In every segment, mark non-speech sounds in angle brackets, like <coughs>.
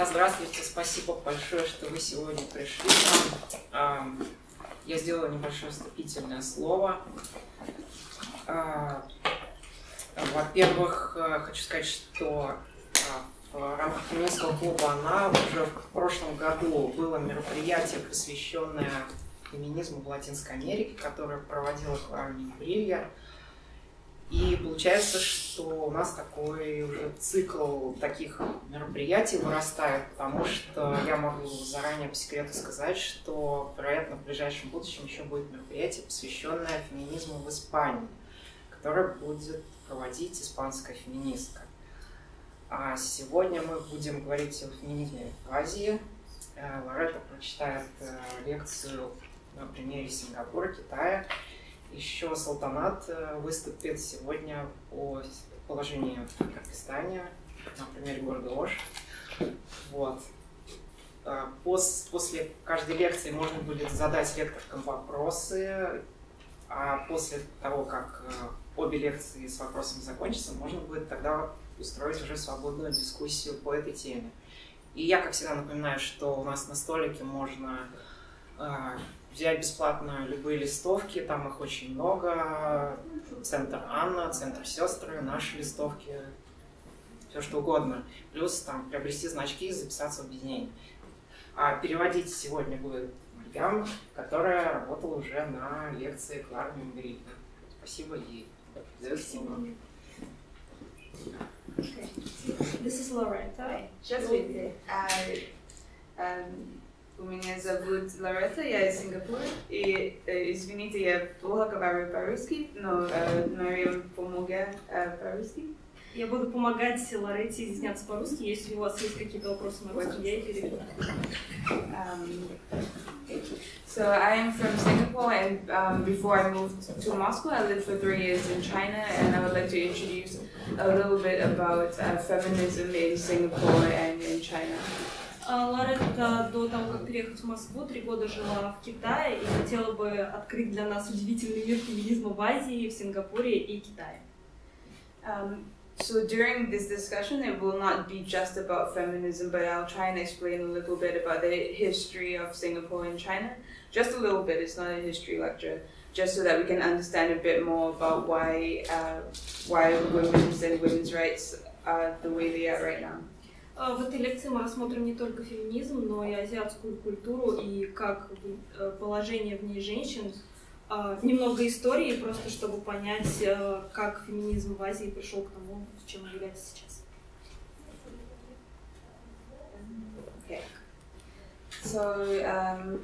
Да, здравствуйте, спасибо большое, что вы сегодня пришли. Я сделаю небольшое вступительное слово. А, во-первых, э, хочу сказать, что а, в рамках феминистского клуба «Она» уже в прошлом году было мероприятие, посвященное феминизму в Латинской Америке, которое проводила Клара Брилья. И получается, что у нас такой уже цикл таких мероприятий вырастает, потому что я могу заранее по секрету сказать, что, вероятно, в ближайшем будущем еще будет мероприятие, посвященное феминизму в Испании, которое будет проводить испанская феминистка. А сегодня мы будем говорить о феминизме в Азии. Э, Лоретта прочитает э, лекцию на примере Сингапура, Китая еще Салтанат э, выступит сегодня о положении в Кыргызстане, на примере города Ош. Вот. Э, пос, после каждой лекции можно будет задать лекторкам вопросы, а после того, как э, обе лекции с вопросами закончатся, можно будет тогда устроить уже свободную дискуссию по этой теме. И я, как всегда, напоминаю, что у нас на столике можно взять бесплатно любые листовки, там их очень много. Центр Анна, Центр Сестры, наши листовки, все что угодно. Плюс там приобрести значки и записаться в объединение. А переводить сегодня будет Марьям, которая работала уже на лекции Клары Мембрильна. Спасибо ей. Спасибо. Okay. This is Loretta. Just wait. I, um, У меня зовут Лоретта, я из Сингапура. И э, извините, я плохо говорю по-русски, но э, Мариам помогает э, по-русски. Я буду помогать Лоретте изъясняться по-русски. Если у вас есть какие-то вопросы на русском, я их переведу. Um, so I am from Singapore, and um, before I moved to Moscow, I lived for three years in China, and I would like to introduce a little bit about uh, feminism in Singapore and in China. Лоретта до того, как переехать в Москву, три года жила в Китае и хотела бы открыть для нас удивительный мир феминизма в Азии, в Сингапуре и Китае. Um, so during this discussion, it will not be just about feminism, but I'll try and explain a little bit about the history of Singapore and China. Just a little bit, it's not a history lecture, just so that we can understand a bit more about why, uh, why women's and women's rights are the way they are right now. В этой лекции мы рассмотрим не только феминизм, но и азиатскую культуру и как э, положение в ней женщин. Немного истории, просто чтобы понять, э, как феминизм в Азии пришел к тому, чем является сейчас. So, um,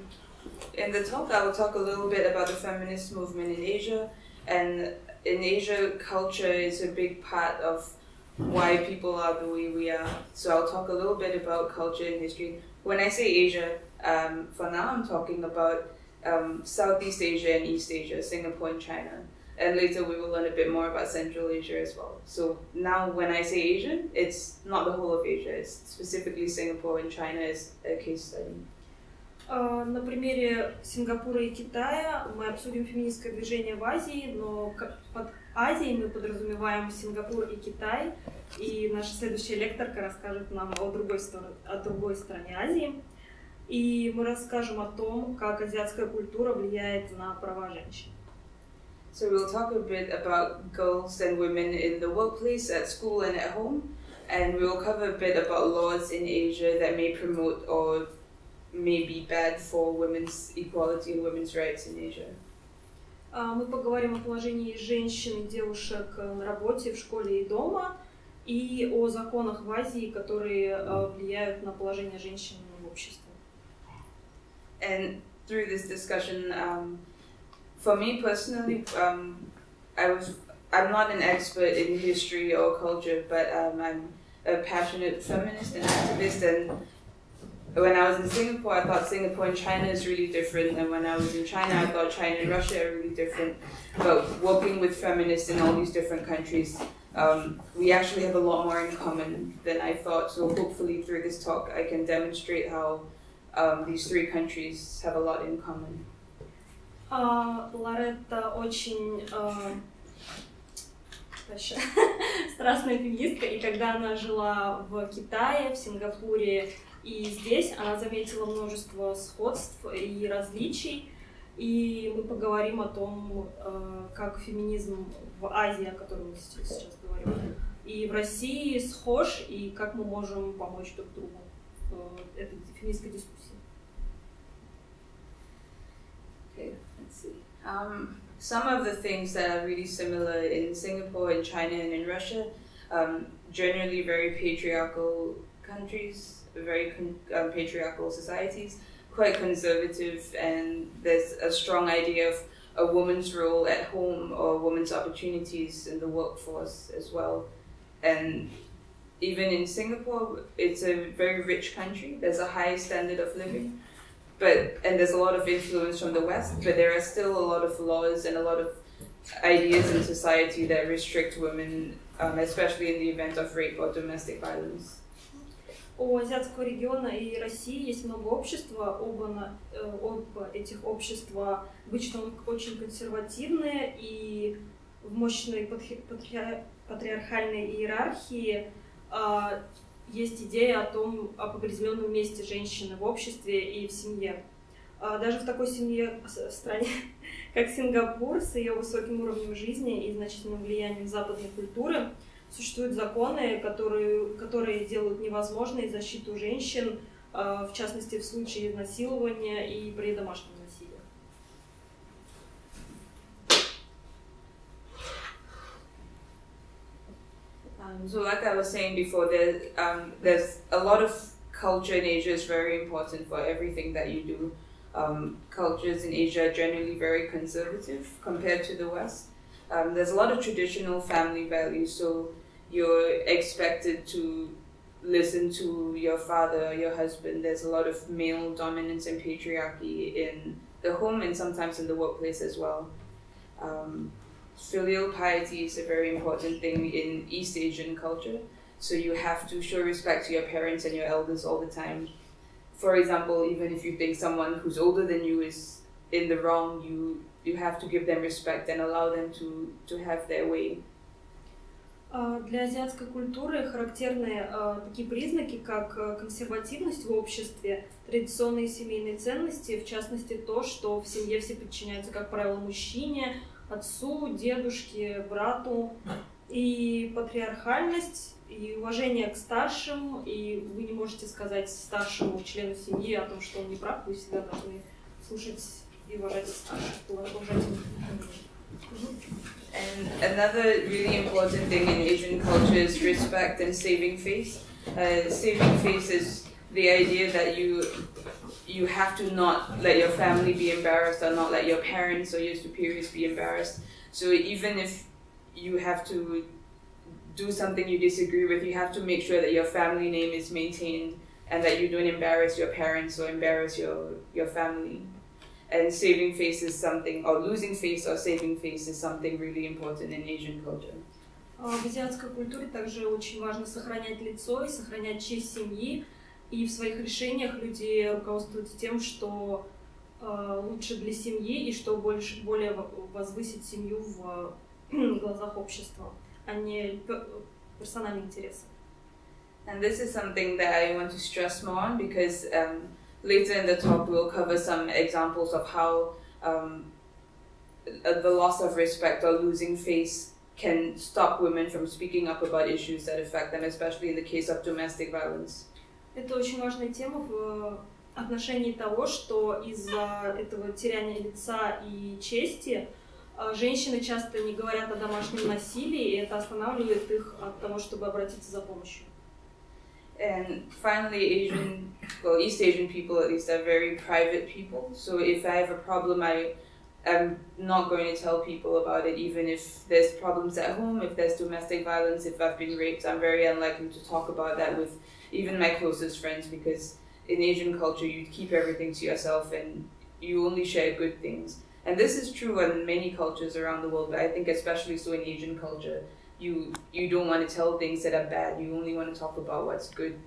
in the talk, I will talk a little bit about the feminist movement in Asia. And in Asia, culture is a big part of why people are the way we are. So I'll talk a little bit about culture and history. When I say Asia, um, for now I'm talking about um, Southeast Asia and East Asia, Singapore and China. And later we will learn a bit more about Central Asia as well. So now when I say Asia, it's not the whole of Asia, it's specifically Singapore and China is a case study. На примере Сингапура и Китая мы обсудим феминистское движение в Азии, но под Азией мы подразумеваем Сингапур и Китай. И наша следующая лекторка расскажет нам о другой, стороне, о другой стороне Азии. И мы расскажем о том, как азиатская культура влияет на права женщин. So we'll talk a bit about girls and women in the workplace, at school and at home. And we'll cover a bit about laws in Asia that may promote or may be bad for women's equality and women's rights in Asia. Мы поговорим о положении женщин и девушек на работе, в школе и дома, и о законах в Азии, которые влияют на положение женщин в обществе. And through this discussion, um, for me personally, um, I was I'm not an expert in history or culture, but um, I'm a passionate feminist and activist, and when I was in Singapore, I thought Singapore and China is really different, and when I was in China, I thought China and Russia are really different. But working with feminists in all these different countries, um, we actually have a lot more in common than I thought. So hopefully, through this talk, I can demonstrate how um, these three countries have a lot in common. Uh, Лоретта очень uh, <laughs> Таща, страстная феминистка, и когда она жила в Китае, в Сингапуре и здесь, она заметила множество сходств и различий, и мы поговорим о том, э, как феминизм в Азии, о котором мы сейчас говорим, и в России схож, и как мы можем помочь друг другу в этой феминистской дискуссии. Um, some of the things that are really similar in Singapore, in China, and in Russia, um, generally very patriarchal countries, very con- um, patriarchal societies, quite conservative, and there's a strong idea of a woman's role at home or a woman's opportunities in the workforce as well. And even in Singapore, it's a very rich country. There's a high standard of living but and there's a lot of influence from the West, but there are still a lot of laws and a lot of ideas in society that restrict women, um, especially in the event of rape or domestic violence. У азиатского региона и России есть много общества, оба, на, э, оба этих общества обычно очень консервативные и в мощной патри, патри, патриархальной иерархии э, есть идея о том, об определенном месте женщины в обществе и в семье. А даже в такой семье, стране, <laughs> как Сингапур, с ее высоким уровнем жизни и значительным влиянием западной культуры, существуют законы, которые, которые делают невозможной защиту женщин, а, в частности, в случае изнасилования и при домашнем Um, so, like I was saying before, there, um, there's a lot of culture in Asia is very important for everything that you do. Um, cultures in Asia are generally very conservative compared to the West. Um, there's a lot of traditional family values, so you're expected to listen to your father, your husband. There's a lot of male dominance and patriarchy in the home and sometimes in the workplace as well. Um, filial piety is a very important thing in East Asian culture. So you have to show respect to your parents and your elders all the time. For example, even if you think someone who's older than you is in the wrong, you you have to give them respect and allow them to, to have their way. Для азиатской культуры характерны такие признаки, как консервативность в обществе, традиционные семейные ценности, в частности то, что в семье все подчиняются, как правило, мужчине, отцу, дедушке, брату. И патриархальность, и уважение к старшим, и вы не можете сказать старшему члену семьи о том, что он не прав, вы всегда должны слушать и уважать старших, уважать And another really important thing in Asian culture is respect and saving face. Uh, saving face is the idea that you you have to not let your family be embarrassed or not let your parents or your superiors be embarrassed. So even if you have to do something you disagree with, you have to make sure that your family name is maintained and that you don't embarrass your parents or embarrass your, your family. And saving face is something, or losing face or saving face is something really important in Asian culture. В азиатской культуре также очень важно сохранять лицо и сохранять честь семьи, И в своих решениях люди руководствуются тем, что э, лучше для семьи и что больше, более возвысить семью в <clears throat> глазах общества, а не персональные интересы. And this is something that I want to stress more on because um, later in the talk we'll cover some examples of how um, the loss of respect or losing face can stop women from speaking up about issues that affect them, especially in the case of domestic violence. Это очень важная тема в отношении того, что из-за этого теряния лица и чести а, женщины часто не говорят о домашнем насилии, и это останавливает их от того, чтобы обратиться за помощью. And finally, Asian, well, East Asian people at least are very private people. So if I have a problem, I am not going to tell people about it, even if there's problems at home, if there's domestic violence, if I've been raped. I'm very unlikely to talk about that with even my closest friends, because in Asian culture, you keep everything to yourself and you only share good things. And this is true in many cultures around the world, but I think especially so in Asian culture, you you don't want to tell things that are bad. You only want to talk about what's good.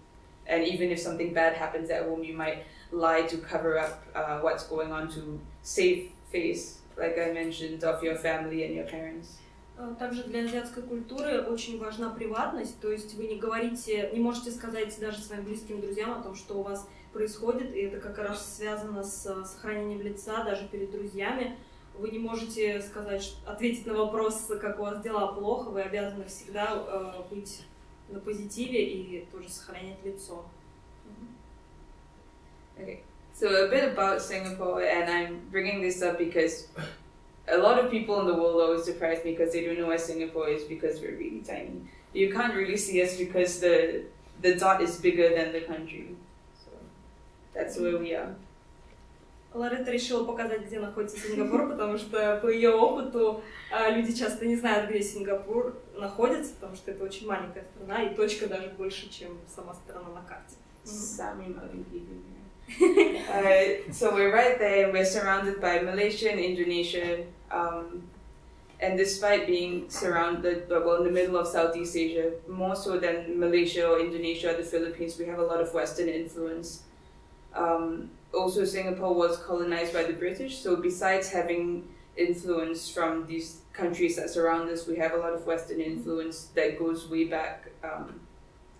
And even if something bad happens at home, you might lie to cover up uh, what's going on to save face, like I mentioned, of your family and your parents. А Также для азиатской культуры очень важна приватность, то есть вы не говорите, не можете сказать даже своим близким друзьям о том, что у вас происходит, и это как раз связано с сохранением лица даже перед друзьями. Вы не можете сказать, ответить на вопрос, как у вас дела плохо, вы обязаны всегда э, быть на позитиве и тоже сохранять лицо. Okay, so a bit about Singapore, and I'm bringing this up because a lot of people in the world always me because they don't know where Singapore is because we're really tiny. You can't really see us because the the dot is bigger than the country. So that's where we are. Лоретта решила показать, где находится Сингапур, потому что по ее опыту а, люди часто не знают, где Сингапур находится, потому что это очень маленькая страна, и точка даже больше, чем сама страна на карте. People here. uh, so we're right there. We're surrounded by Malaysia and Indonesia. Um, and despite being surrounded, well, in the middle of Southeast Asia, more so than Malaysia or Indonesia or the Philippines, we have a lot of Western influence. Um, also, Singapore was colonized by the British. So besides having influence from these countries that surround us, we have a lot of Western influence that goes way back. Um,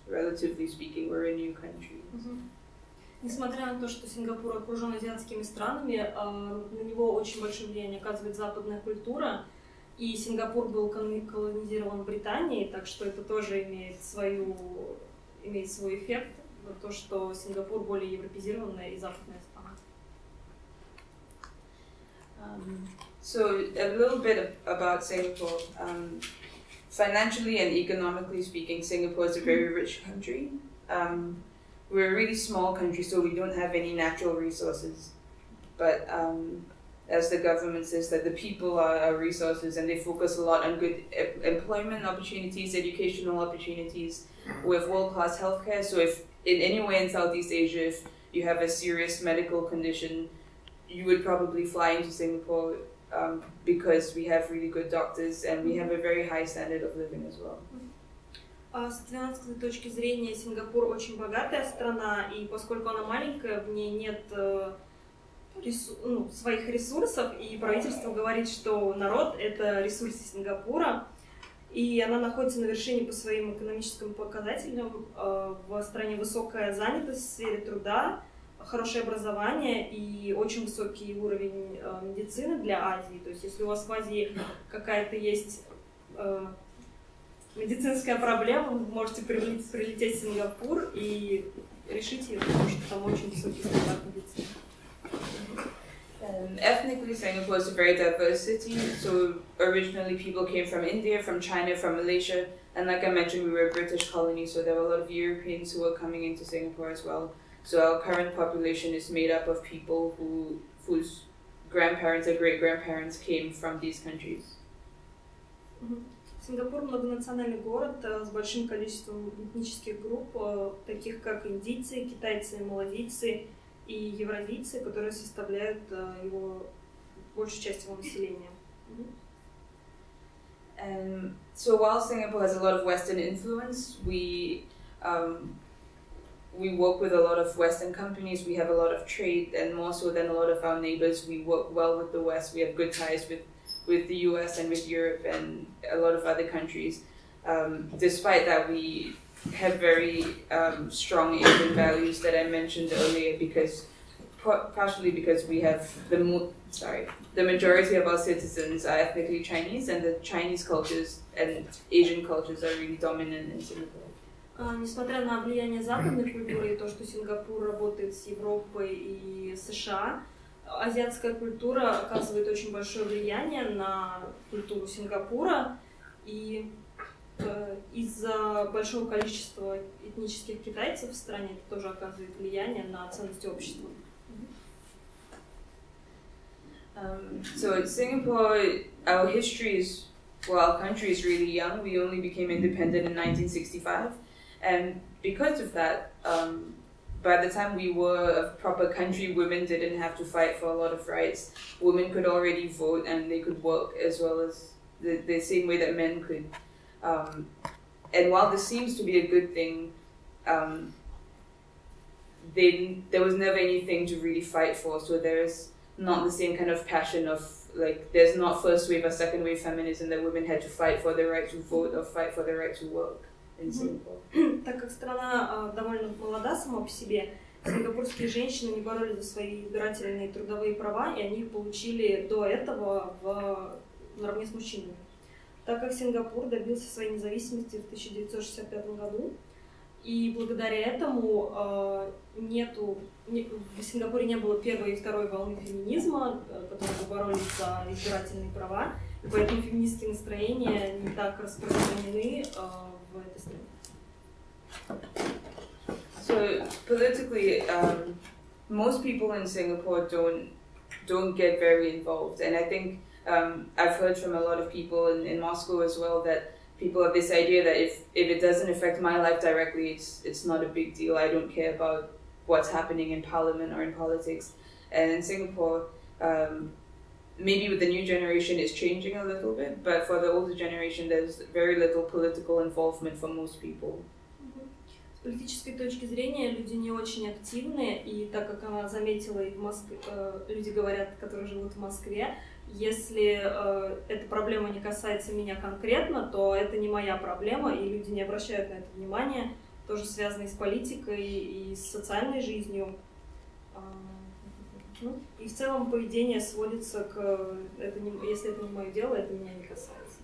relatively speaking, we're a new country. Несмотря на то, что Сингапур окружен азиатскими странами, а, на него очень большое влияние оказывает западная культура, и Сингапур был колонизирован Британией, так что это тоже имеет, свою, имеет свой эффект, то, что Сингапур более европезированная и западная страна. Um, so a little bit ab- about Singapore. Um, financially and economically speaking, Singapore is a very rich country. Um, we're a really small country, so we don't have any natural resources. But um, as the government says, that the people are our resources, and they focus a lot on good em- employment opportunities, educational opportunities, with world class healthcare. So if in anywhere in Southeast Asia, if you have a serious medical condition, you would probably fly into Singapore um, because we have really good doctors and we have a very high standard of living as well. А с финансовой точки зрения Сингапур очень богатая страна, и поскольку она маленькая, в ней нет э, ресу- ну, своих ресурсов, и правительство говорит, что народ — это ресурсы Сингапура, и она находится на вершине по своим экономическим показателям. Э, В стране высокая занятость в сфере труда, хорошее образование и очень высокий уровень э, медицины для Азии. То есть если у вас в Азии какая-то есть э, медицинская проблема, вы можете прилететь, прилететь в Сингапур и решить ее, потому что там очень высокий стандарт медицины. Um, ethnically, Singapore is a very diverse city. So originally, people came from India, from China, from Malaysia, and like I mentioned, we were a British colony, so there were a lot of Europeans who were coming into Singapore as well. So our current population is made up of people who whose grandparents or great grandparents came from these countries. Сингапур многонациональный город э, с большим количеством этнических групп, э, таких как индийцы, китайцы, малазийцы и евразийцы, которые составляют э, его большую часть его населения. Um, so while Singapore has a lot of Western influence, we um, we work with a lot of Western companies. We have a lot of trade, and more so than a lot of our neighbors, we work well with the West. We have good ties with with the U.S. and with Europe and a lot of other countries. Um, despite that, we have very um, strong Asian values that I mentioned earlier because par- partially because we have the sorry the majority of our citizens are ethnically Chinese, and the Chinese cultures and Asian cultures are really dominant in Singapore. А, Несмотря на влияние западной культуры и то, что Сингапур работает с Европой и США, азиатская культура оказывает очень большое влияние на культуру Сингапура. И э, из-за большого количества этнических китайцев в стране это тоже оказывает влияние на ценности общества. Um, so Singapore, our history is well, our country is really young. We only became independent in 1965, and because of that, um, by the time we were a proper country, women didn't have to fight for a lot of rights. Women could already vote and they could work as well as the, the same way that men could. Um, and while this seems to be a good thing, um, they, there was never anything to really fight for. So there's not the same kind of passion of like there's not first wave or second wave feminism that women had to fight for the right to vote or fight for the right to work in Singapore. <clears throat> Так как страна э, довольно молода сама по себе, сингапурские женщины не боролись за свои избирательные и трудовые права, и они их получили до этого в, наравне с мужчинами. Так как Сингапур добился своей независимости в 1965 году, и благодаря этому э, нету, не, в Сингапуре не было первой и второй волны феминизма, э, которые боролись за избирательные права, и поэтому феминистские настроения не так распространены э, в этой стране. So politically, um, most people in Singapore don't don't get very involved, and I think um, I've heard from a lot of people in, in Moscow as well that people have this idea that if, if it doesn't affect my life directly, it's it's not a big deal. I don't care about what's happening in parliament or in politics. And in Singapore, um, maybe with the new generation, it's changing a little bit, but for the older generation, there's very little political involvement for most people. С политической точки зрения люди не очень активны, и так как она заметила, и в Москве, э, люди говорят, которые живут в Москве, если э, эта проблема не касается меня конкретно, то это не моя проблема, и люди не обращают на это внимания, тоже связано и с политикой, и с социальной жизнью. А, ну, и в целом поведение сводится к, это не, если это не мое дело, это меня не касается.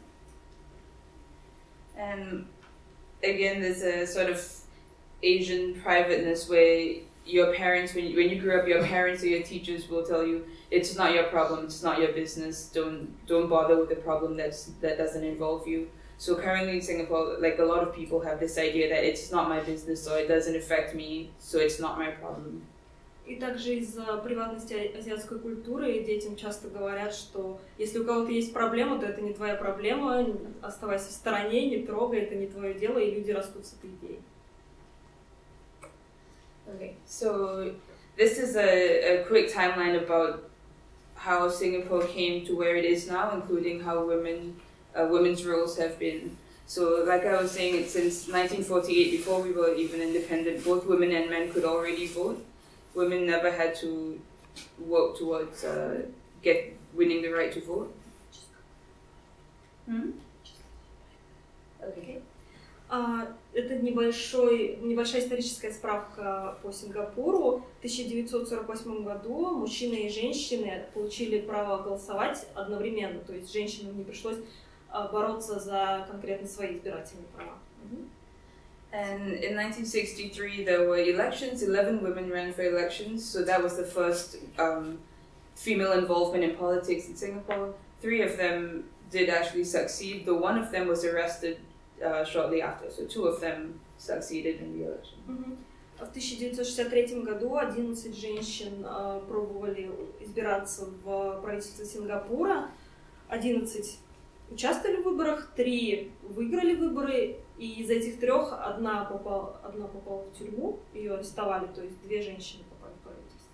And again, there's a sort of Asian privateness where your parents, when you, when you grew up, your parents or your teachers will tell you it's not your problem, it's not your business. Don't don't bother with the problem that's that doesn't involve you. So currently in Singapore, like a lot of people have this idea that it's not my business, so it doesn't affect me, so it's not my problem. И также из-за приватности азиатской культуры детям часто говорят, что если у кого-то есть проблема, то это не твоя проблема, оставайся в стороне, не трогай, это не твое дело, и люди растут с этой идеей. Okay, so this is a, a quick timeline about how Singapore came to where it is now, including how women uh, women's roles have been. So, like I was saying, it since 1948, before we were even independent, both women and men could already vote. Women never had to work towards uh, get winning the right to vote. Hmm? Okay. А, это небольшой, небольшая историческая справка по Сингапуру. В 1948 году мужчины и женщины получили право голосовать одновременно, то есть женщинам не пришлось а, бороться за конкретно свои избирательные права. And in 1963 there were elections, 11 women ran for elections, so that was the first um, female involvement in politics in Singapore. Three of them did actually succeed, though one of them was arrested uh, shortly after. So two of them succeeded in the election. Mm-hmm. В 1963 году 11 женщин э, пробовали избираться в правительство Сингапура. 11 участвовали в выборах, 3 выиграли выборы, и из этих трех одна попала, одна попала в тюрьму, ее арестовали, то есть две женщины попали в правительство.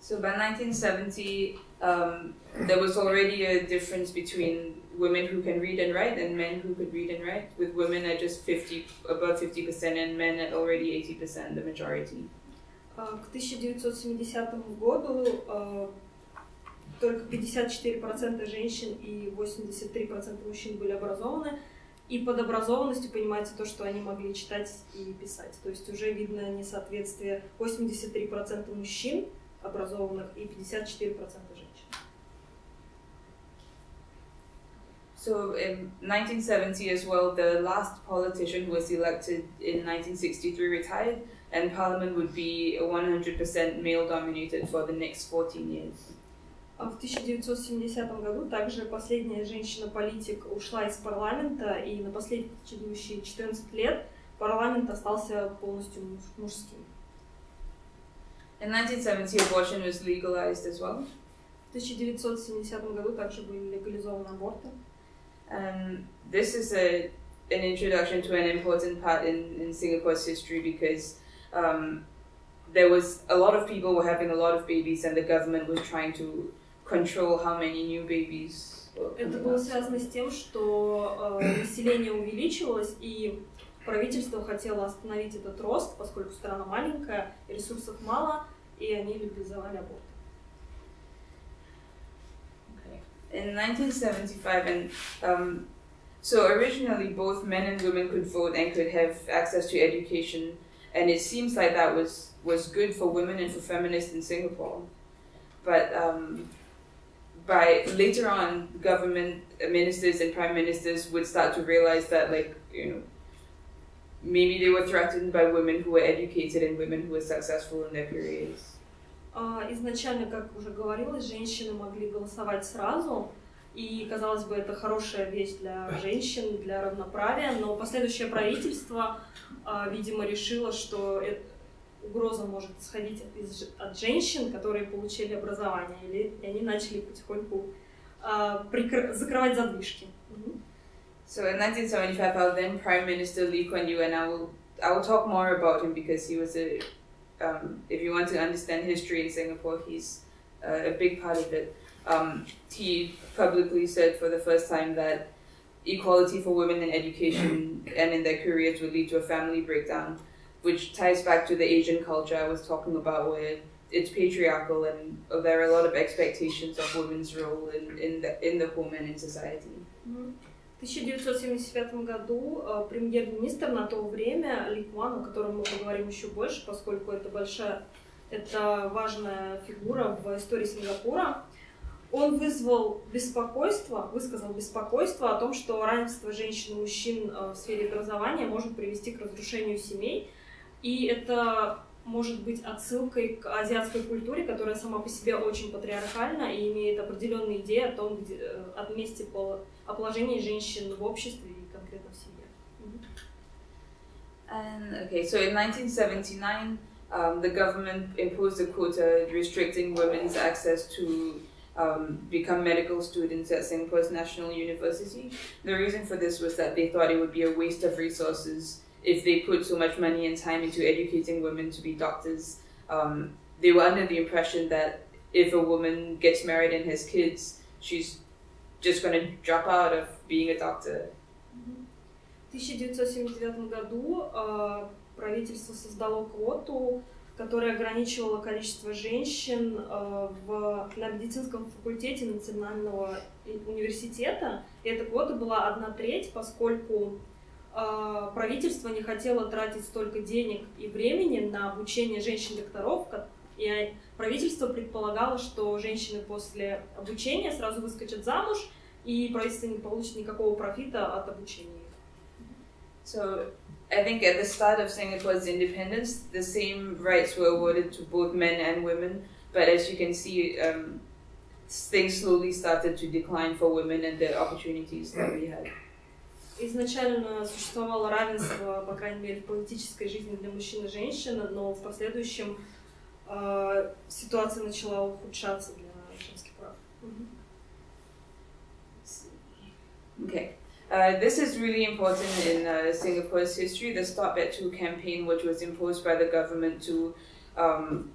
So by 1970, um, there was already a difference between women who can read and write and men who could read and write, with women at just 50, above 50% and men at already 80%, the majority. К 1970 году только 54% женщин и 83% мужчин были образованы, и под образованностью понимается то, что они могли читать и писать. То есть уже видно несоответствие 83% мужчин образованных и 54% женщин. So in 1970 as well, the last politician who was elected in 1963 retired, and parliament would be 100% male dominated for the next 14 years. В 1970 году также последняя женщина-политик ушла из парламента, и на последующие 14 лет парламент остался полностью мужским. In 1970, abortion was legalized as well. В 1970 году также были легализованы аборты. Um, this is a, an introduction to an important part in, in Singapore's history because um, there was a lot of people were having a lot of babies and the government was trying to control how many new babies Это было связано с тем, что э, население увеличилось, и правительство хотело остановить этот рост, поскольку страна маленькая, ресурсов мало, и они легализовали аборт. In 1975, and um, so originally both men and women could vote and could have access to education, and it seems like that was was good for women and for feminists in Singapore. But um, by later on, government ministers and prime ministers would start to realize that, like you know, maybe they were threatened by women who were educated and women who were successful in their careers. А, Изначально, как уже говорилось, женщины могли голосовать сразу, и, казалось бы, это хорошая вещь для женщин, для равноправия, но последующее правительство, а, видимо, решило, что угроза может исходить от женщин, которые получили образование, или и они начали потихоньку а, закрывать задвижки. So in 1975, our then Prime Minister Lee Kuan Yew, and I will I will talk more about him because he was a um, if you want to understand history in Singapore, he's uh, a big part of it. Um, he publicly said for the first time that equality for women in education and in their careers would lead to a family breakdown, which ties back to the Asian culture I was talking about, where it's patriarchal and there are a lot of expectations of women's role in, in, the, in the home and in society. Mm -hmm. 1975 году э, премьер-министр на то время Ли Куан, о котором мы поговорим еще больше, поскольку это большая, это важная фигура в истории Сингапура, он вызвал беспокойство, высказал беспокойство о том, что равенство женщин и мужчин э, в сфере образования может привести к разрушению семей, и это может быть отсылкой к азиатской культуре, которая сама по себе очень патриархальна и имеет определенные идеи о том, где, э, о месте пола- о положении женщин в обществе и конкретно в семье. And okay, so in 1979, um, the government imposed a quota restricting women's access to um, become medical students at Singapore's National University. The reason for this was that they thought it would be a waste of resources if they put so much money and time into educating women to be doctors. Um, they were under the impression that if a woman gets married and has kids, she's just going drop out of being a doctor. В 1979 году э, правительство создало квоту, которая ограничивала количество женщин э, в, на медицинском факультете Национального университета. И эта квота была одна треть, поскольку э, правительство не хотело тратить столько денег и времени на обучение женщин-докторов, и правительство предполагало, что женщины после обучения сразу выскочат замуж, и правительство не получит никакого профита от обучения. So I think at the start of Singapore's independence, the same rights were awarded to both men and women. But as you can see, um, things slowly started to decline for women and the opportunities that we had. Изначально существовало равенство, по крайней мере, в политической жизни для мужчин и женщин, но в последующем э, ситуация начала ухудшаться для женских прав. Okay. Uh, this is really important in uh, Singapore's history. The Stop at Two campaign, which was imposed by the government to um,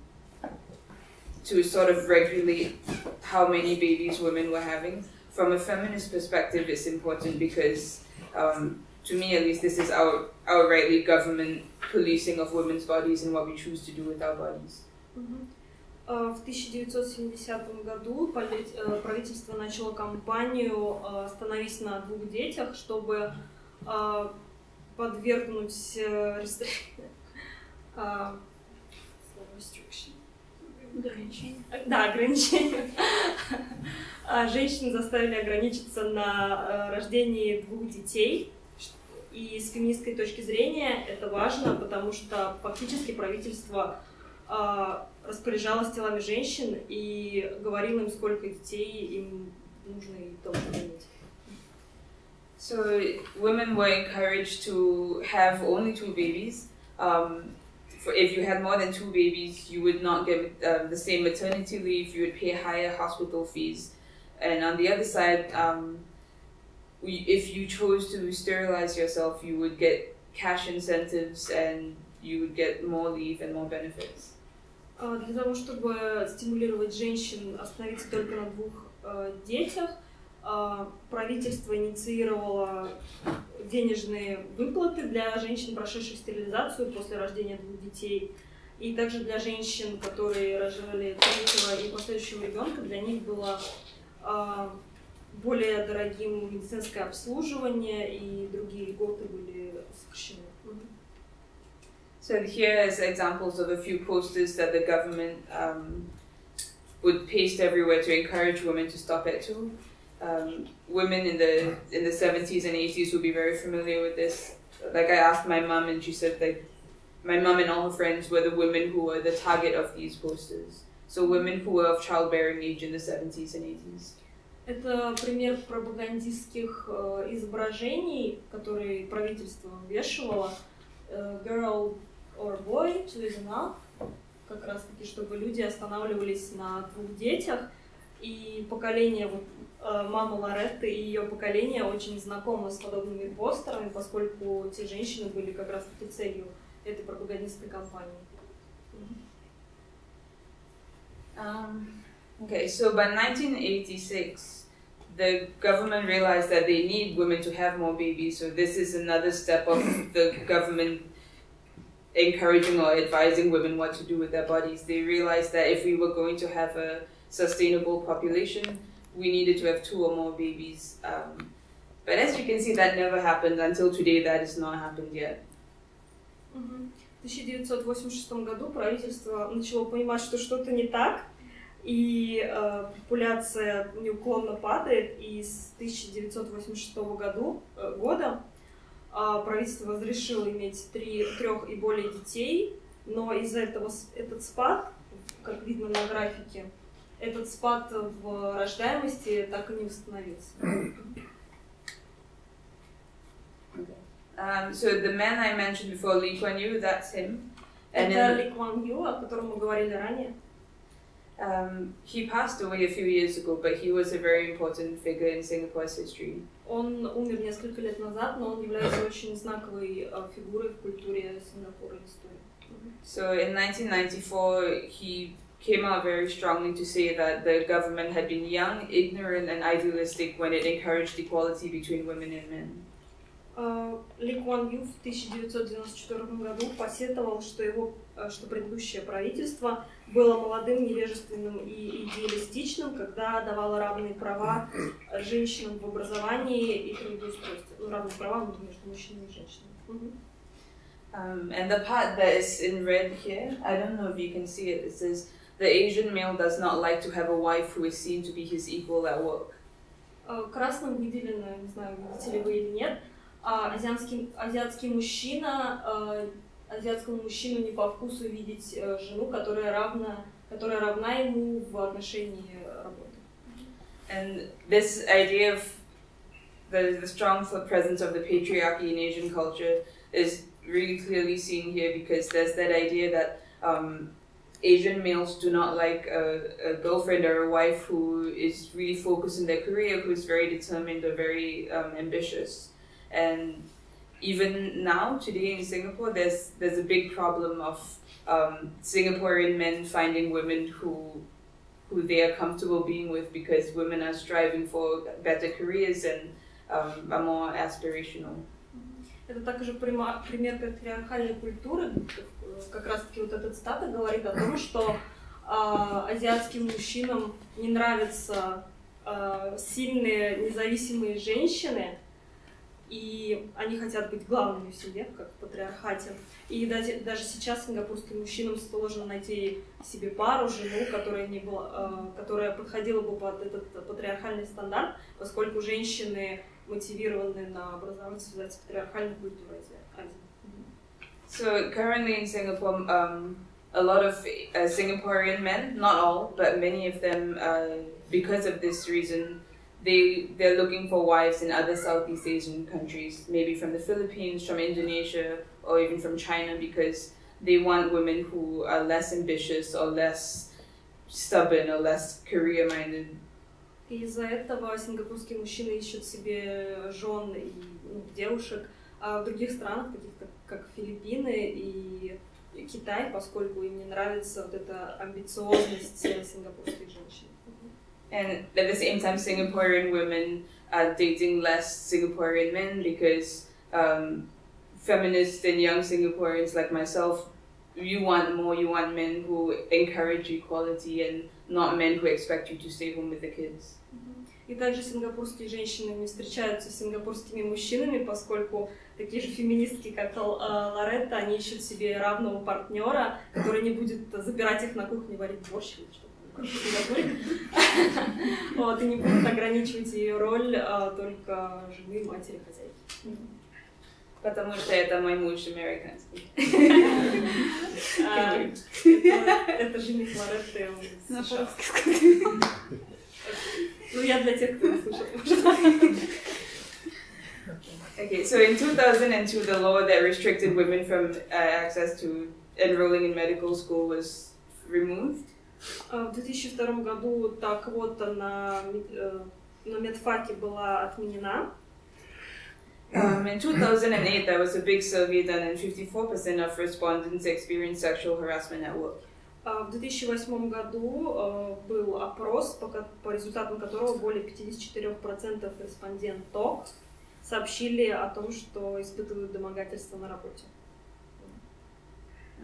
to sort of regulate how many babies women were having. From a feminist perspective, it's important because, um, to me at least, this is our outrightly government policing of women's bodies and what we choose to do with our bodies. Э, В 1970 году э, правительство начало кампанию э, «Остановись на двух детях», чтобы подвергнуть <laughs> restriction. Да, ограничения. <laughs> Женщин заставили ограничиться на рождении двух детей. И с феминистской точки зрения это важно, потому что фактически правительство а, распоряжалось телами женщин и говорило им, сколько детей им нужно и должно иметь. So women were encouraged to have only two babies. Um, for if you had more than two babies, you would not get um, the same maternity leave. You would pay higher hospital fees, and on the other side, um, we, if you chose to sterilize yourself, you would get cash incentives and you would get more leave and more benefits. А, Для того, чтобы стимулировать женщин остановиться только на двух э, детях, а, правительство инициировало денежные выплаты для женщин, прошедших стерилизацию после рождения двух детей. И также для женщин, которые рожали третьего и последующего ребенка, для них было а, более дорогим медицинское обслуживание и другие льготы были сокращены. So here is examples of a few posters that the government um, would paste everywhere to encourage women to stop at two. Um, women in the in the 70s and 80s will be very familiar with this. Like I asked my mom, and she said like my mom and all her friends were the women who were the target of these posters. So women who were of childbearing age in the 70s and 80s. Это пример пропагандистских э, изображений, которые правительство вешивало. Э, girl or boy, two is enough. Как раз таки, чтобы люди останавливались на двух детях. И поколение, вот э, мама Лоретты и ее поколение очень знакомы с подобными постерами, поскольку те женщины были как раз таки целью этой пропагандистской кампании. Um, okay, so by 1986, the government realized that they need women to have more babies. So this is another step of the government encouraging or advising women what to do with their bodies. They realized that if we were going to have a sustainable population, we needed to have two or more babies. Um, but as you can see, that never happened until today. That has not happened yet. В 1986 году правительство начало понимать, что что-то не так, и э, популяция неуклонно падает, и с 1986 году, э, года э, правительство разрешило иметь три, трех и более детей, но из-за этого этот спад, как видно на графике, этот спад в рождаемости так и не восстановился. Um, so the man I mentioned before, Lee Kuan Yew, that's him. And Это Ли Куан Ю, о котором мы говорили ранее. Um, he passed away a few years ago, but he was a very important figure in Singapore's history. Он умер несколько лет назад, но он является очень знаковой фигурой в культуре Сингапура и истории. So in 1994, he came out very strongly to say that the government had been young, ignorant, and idealistic when it encouraged equality between women and men. Ли Куан Ю в 1994 году посетовал, что его, что предыдущее правительство было молодым, невежественным и идеалистичным, когда давало равные права женщинам в образовании и трудоустройстве. Ну, равные права между мужчинами и женщинами. Um, and the part that is in red here, I don't know if you can see it, it says, the Asian male does not like to have a wife who is seen to be his equal at work. Красным выделено, не знаю, видите ли вы или нет, азиатский, азиатский мужчина, э, азиатскому мужчину не по вкусу видеть э, жену, которая равна, которая равна ему в отношении работы. And this idea of the, the strong presence of the patriarchy in Asian culture is really clearly seen here because there's that idea that um, Asian males do not like a, a, girlfriend or a wife who is really focused in their career, who is very determined or very um, ambitious. And even now, today in Singapore, there's there's a big problem of um, Singaporean men finding women who who they are comfortable being with because women are striving for better careers and um, are more aspirational. Это также пример патриархальной культуры. Как раз таки вот этот статус говорит о том, что э, азиатским мужчинам не нравятся э, сильные независимые женщины, и они хотят быть главными в семье, как в патриархате. И даже, сейчас сингапурским мужчинам сложно найти себе пару, жену, которая, не была, э, которая подходила бы под этот патриархальный стандарт, поскольку женщины мотивированы на образование, связать с патриархальной культурой Азии. So currently in Singapore, um, a lot of uh, Singaporean men, not all, but many of them, uh, because of this reason, they they're looking for wives in other Southeast Asian countries, maybe from the Philippines, from Indonesia, or even from China, because they want women who are less ambitious or less stubborn or less career-minded. из-за этого сингапурские мужчины ищут себе жен и ну, девушек а в других странах, таких как, как Филиппины и Китай, поскольку им не нравится вот эта амбициозность сингапурских женщин. And at the same time, Singaporean women are dating less Singaporean men because um, feminists and young Singaporeans like myself, you want more, you want men who encourage equality and not men who expect you to stay home with the kids. И также сингапурские женщины не встречаются с сингапурскими мужчинами, поскольку такие же феминистки, как э, Лоретта, они ищут себе равного партнера, который не будет запирать их на кухне, варить борщ или что-то. <laughs> Вот, и не будут ограничивать ее роль а, только жены, матери, хозяйки. Потому что это мой муж американский. <laughs> А, Это жених <laughs> Лоретты из США. Ну, я для тех, кто не слышал. Okay, so in 2002, the law that restricted women from uh, access to enrolling in medical school was removed. А, В 2002 году та квота на, э, на медфаке была отменена. Um, in 2008, there was a big survey done, and 54% of respondents experienced sexual harassment at work. В 2008 году э, был опрос, по, по результатам которого более 54% респонденток сообщили о том, что испытывают домогательство на работе.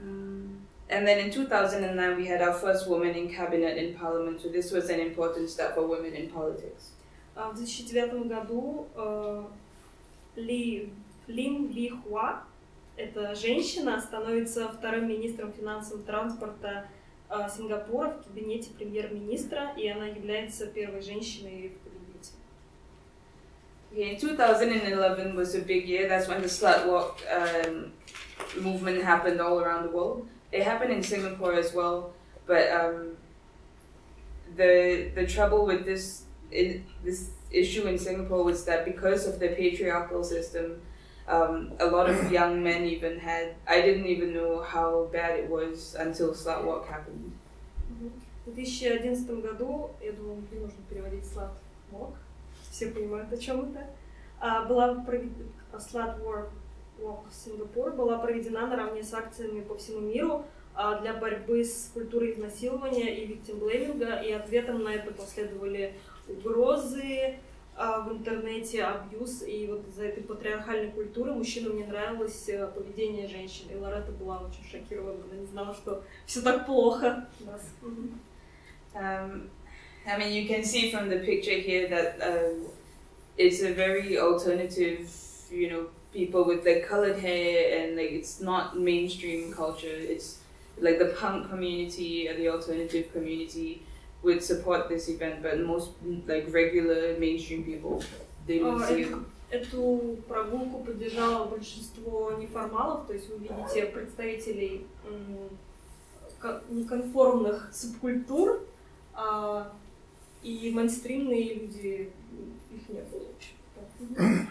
Um, and then in 2009, we had our first woman in cabinet in parliament, so this was an important step for women in politics. А В 2009 году э, Ли, Лин Ли Хуа, это женщина, становится вторым министром финансов транспорта э, Сингапура в кабинете премьер-министра, и она является первой женщиной в кабинете. Okay, 2011 was a big year. That's when the slut walk um, movement happened all around the world. It happened in Singapore as well, but um, the the trouble with this in, this issue in Singapore was that because of the patriarchal system, um, a lot of <coughs> young men even had. I didn't even know how bad it was until slut walk happened. В 2011 году, я думаю, не нужно переводить слад walk, все понимают, о чем это, а, была проведена слад walk, walk Сингапур была проведена наравне с акциями по всему миру а, для борьбы с культурой изнасилования и виктимблейминга, и ответом на это последовали угрозы а, в интернете, абьюз, и вот из-за этой патриархальной культуры мужчинам не нравилось э, поведение женщин, и Лоретта была очень шокирована, она не знала, что все так плохо. Um, I mean, you can see from the picture here that uh, it's a very alternative, you know, people with like colored hair and like it's not mainstream culture. It's like the punk community and the alternative community would support this event, but most like regular mainstream people they don't А, see it. Эту, эту прогулку поддержало большинство неформалов, то есть вы видите представителей м, ко- неконформных субкультур, а, и мейнстримные люди, м, их не было, в общем.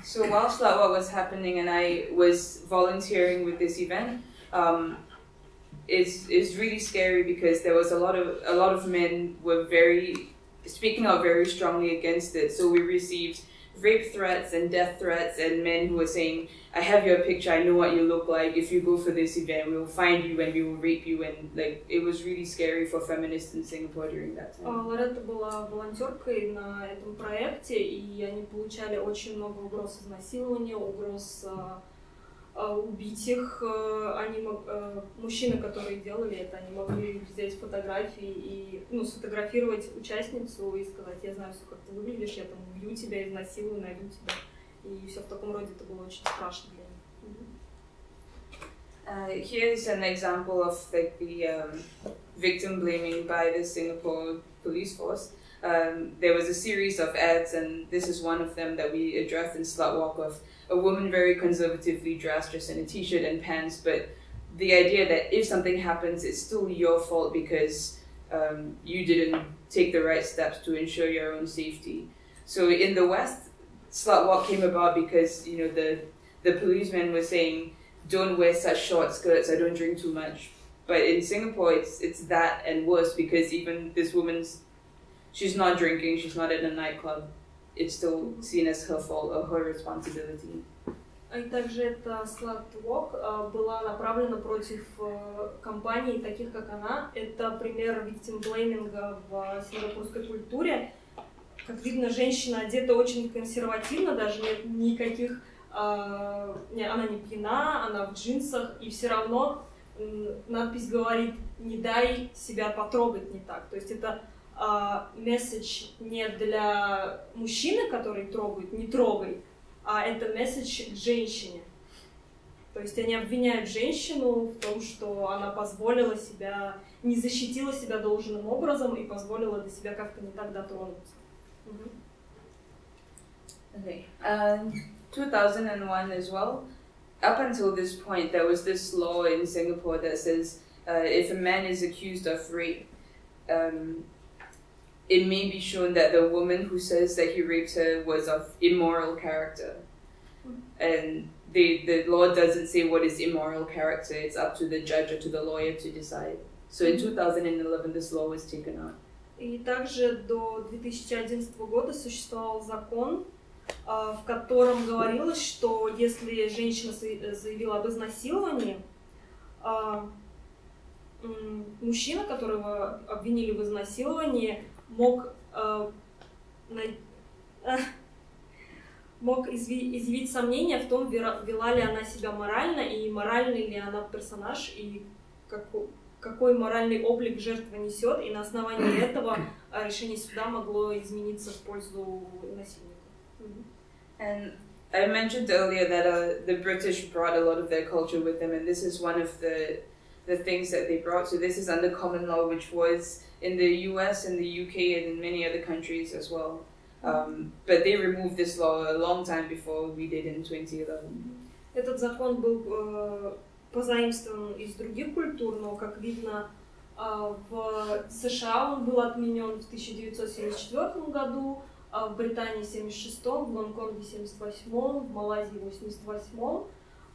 So while Slutwalk was happening and I was volunteering with this event, um, it's, it's really scary because there was a lot of a lot of men were very speaking out very strongly against it. So we received rape threats and death threats and men who were saying, I have your picture, I know what you look like. If you go for this event, we will find you and we will rape you and like it was really scary for feminists in Singapore during that А, time. Лоретта была волонтеркой на этом проекте, и они получали очень много угроз изнасилования, угроз а, а, убить их. А, Они, а, мужчины, которые делали это, они могли взять фотографии и ну, сфотографировать участницу и сказать, я знаю все, как ты выглядишь, я там убью тебя, изнасилую, найду тебя. И все в таком роде это было очень страшно для них. Uh, here's an example of like the um, victim blaming by the Singapore police force. Um, there was a series of ads, and this is one of them that we addressed in Slutwalk of a woman very conservatively dressed, just in a t-shirt and pants, but the idea that if something happens, it's still your fault because um, you didn't take the right steps to ensure your own safety. So in the West, slut walk came about because you know the the policemen were saying don't wear such short skirts or don't drink too much. But in Singapore, it's it's that and worse because even this woman's, she's not drinking, she's not in a nightclub. It's still seen as her fault or her responsibility. И также эта Slutwalk а, была направлена против э, компаний, таких как она. Это пример виктимблейминга в сингапурской культуре. Как видно, женщина одета очень консервативно, даже нет никаких... а, она не пьяна, она в джинсах, и все равно надпись говорит «не дай себя потрогать не так». То есть это а, месседж не для мужчины, который трогает, не трогай, а это месседж к женщине. То есть они обвиняют женщину в том, что она позволила себя, не защитила себя должным образом и позволила до себя как-то не так дотронуться. Мгм. Okay. Um, 2001 as well. Up until this point, there was this law in Singapore that says uh, if a man is accused of rape, um, it may be shown that the woman who says that he raped her was of immoral character. And the, the law doesn't say what is immoral character, it's up to the judge or to the lawyer to decide. So in 2011, this law was taken out. И также до 2011 года существовал закон, а, в котором говорилось, что если женщина за- заявила об изнасиловании, а, м, мужчина, которого обвинили в изнасиловании, мог, а, най- а, мог изви- изъявить сомнение в том, вера- вела ли она себя морально, и моральный ли она персонаж, и како- какой моральный облик жертва несет, и на основании <coughs> этого а, решение суда могло измениться в пользу насильника. And I mentioned earlier that uh, the British brought a lot of their culture with them, and this is one of the the things that they brought. So this is under common law, which was in the U.S. and the U.K. and in many other countries as well. Um, but they removed this law a long time before we did in 2011. Этот закон был э, позаимствован из других культур, но, как видно, а, в США он был отменен в 1974 году, а в Британии в 76 в Гонконге в 78 в Малайзии в 88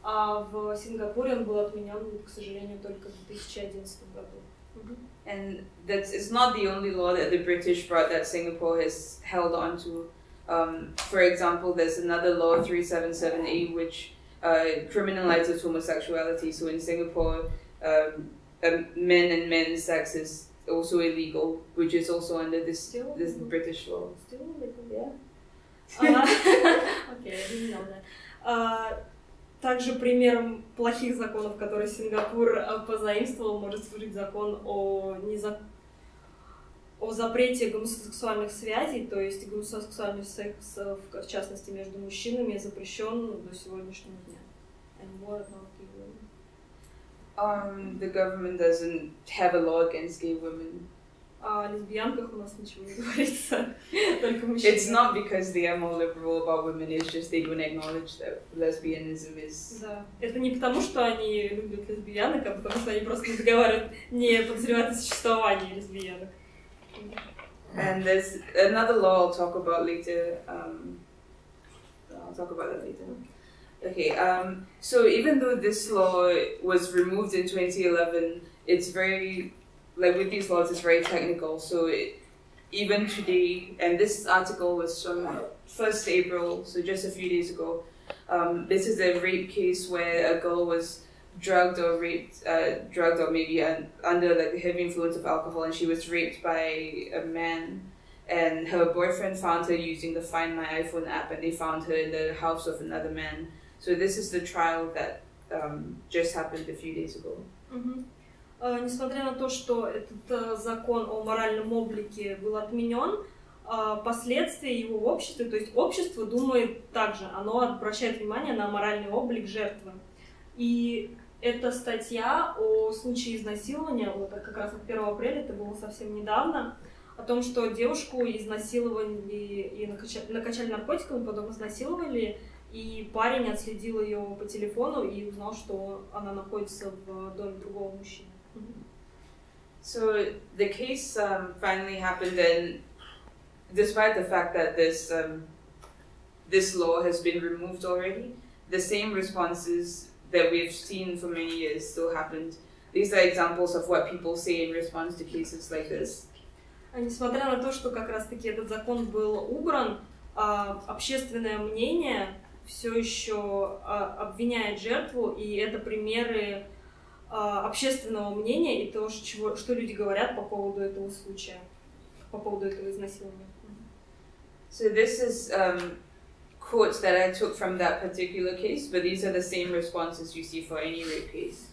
а в Сингапуре он был отменен, к сожалению, только в 2011 году. Мгм. and that's it's not the only law that the British brought that Singapore has held on to. Um, for example, there's another law 377A which uh, criminalizes homosexuality. So in Singapore, um, um, men and men's sex is also illegal, which is also under this Still this. British law. Still illegal, yeah. <laughs> Uh, <laughs> okay, I didn't know that. Uh, Также примером плохих законов, которые Сингапур а, позаимствовал, может служить закон о, неза- о запрете гомосексуальных связей, то есть гомосексуальный секс, э, в, частности, между мужчинами, запрещен до сегодняшнего дня. Um, the government doesn't have a law against gay women. А О лесбиянках у нас ничего не <laughs> говорится, только мужчины. It's not because they are more liberal about women. It's just they don't acknowledge that lesbianism is Да. Это не потому, что они любят лесбиянок, а потому что они просто не договаривают, не подозревают о существовании лесбиянок. And there's another law I'll talk about later. Um, I'll talk about that later. Okay, um, so even though this law was removed in 2011, it's very, like with these laws, it's very technical. So it, even today, and this article was from first April, so just a few days ago. Um, this is a rape case where a girl was drugged or raped, uh, drugged or maybe un- under like the heavy influence of alcohol, and she was raped by a man. And her boyfriend found her using the Find My iPhone app, and they found her in the house of another man. So this is the trial that um, just happened a few days ago. Mm-hmm. Э, Несмотря на то, что этот э, закон о моральном облике был отменен, э, последствия его в обществе, то есть общество думает также, оно обращает внимание на моральный облик жертвы. И эта статья о случае изнасилования, вот как раз от 1 апреля, это было совсем недавно, о том, что девушку изнасиловали и накачали, наркотиками, потом изнасиловали, и парень отследил ее по телефону и узнал, что она находится в доме другого мужчины. So the case um, finally happened, and despite the fact that this um, this law has been removed already, the same responses that we've seen for many years still happened. These are examples of what people say in response to cases like this. А несмотря на то, что как раз-таки этот закон был убран, а, общественное мнение все еще а, обвиняет жертву, и это примеры а, общественного мнения и того, чего, что люди говорят по поводу этого случая, по поводу этого изнасилования. So this is um, quotes that I took from that particular case, but these are the same responses you see for any rape case.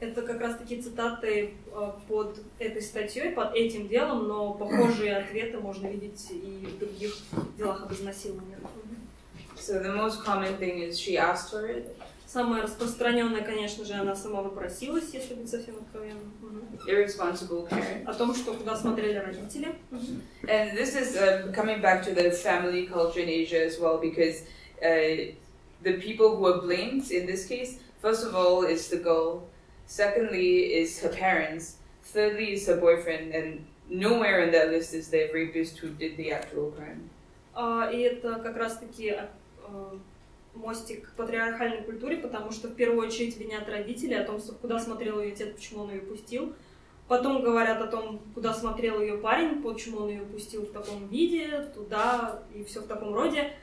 Это как раз таки цитаты э, под этой статьей, под этим делом, но похожие ответы можно видеть и в других делах об изнасиловании. So the most common thing is she asked for it. Самое распространенное, конечно же, она сама выпросилась, если быть совсем откровенным. Irresponsible parent. О том, что куда смотрели родители. And this is um, coming back to the family culture in Asia as well, because uh, the people who are blamed in this case, first of all, is the girl. Secondly, is her parents. Thirdly, is her boyfriend. And nowhere on that list is the rapist who did the actual crime. А, и это как раз-таки а, мостик к патриархальной культуре, потому что в первую очередь винят родители о том, куда смотрел ее отец, почему он ее пустил. Потом говорят о том, куда смотрел ее парень, почему он ее пустил в таком виде, туда и все в таком роде.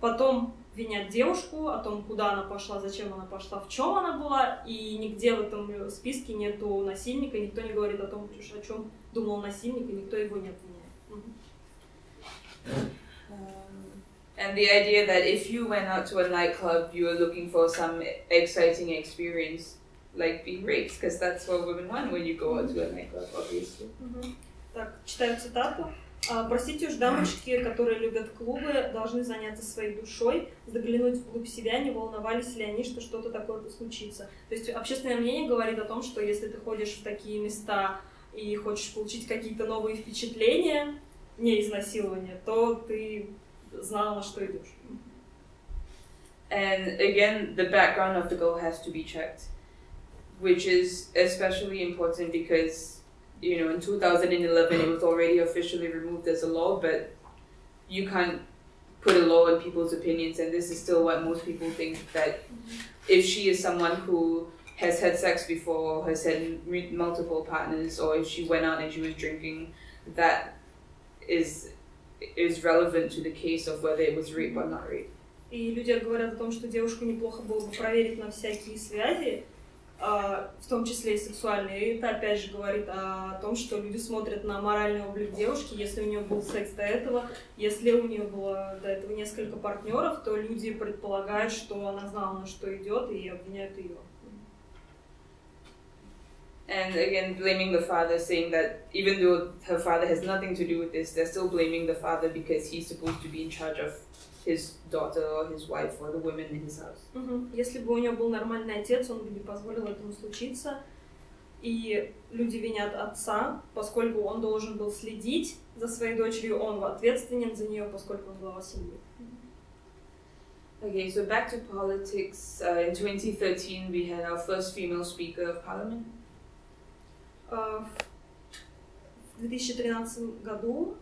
Потом винят девушку о том, куда она пошла, зачем она пошла, в чем она была, и нигде в этом списке нету насильника, никто не говорит о том, о чем думал насильник, и никто его не обвиняет. And the idea that if you went out to a nightclub, you were looking for some exciting experience, like being raped, because that's what women want when you go out to a nightclub, obviously. Так, читаю цитату. Простите уж, дамочки, которые любят клубы, должны заняться своей душой, заглянуть вглубь себя, не волновались ли они, что что-то такое случится. То есть общественное мнение говорит о том, что если ты ходишь в такие места и хочешь получить какие-то новые впечатления, не изнасилование, то ты знала, на что идешь. And again, the background of the girl has to be checked, which is especially important because, you know, in 2011 it was already officially removed as a law, but you can't put a law on people's opinions, and this is still what most people think that if she is someone who has had sex before, has had multiple partners, or if she went out and she was drinking, that is is relevant to the case of whether it was rape or not rape. И люди говорят о том, что девушку неплохо было бы проверить на всякие связи, в том числе и сексуальные. И это опять же говорит о том, что люди смотрят на моральный облик девушки, если у нее был секс до этого, если у нее было до этого несколько партнеров, то люди предполагают, что она знала, на что идет, и обвиняют ее. and again blaming the father saying that even though her father has nothing to do with this they're still blaming the father because he's supposed to be in charge of his daughter or his wife or the women in his house. Угу. Если бы у нее был нормальный отец, он бы не позволил этому случиться. И люди винят отца, поскольку он должен был следить за своей дочерью, он ответственен за нее, поскольку он глава семьи. Okay, so back to politics. Uh, in 2013, we had our first female speaker of parliament. В 2013 году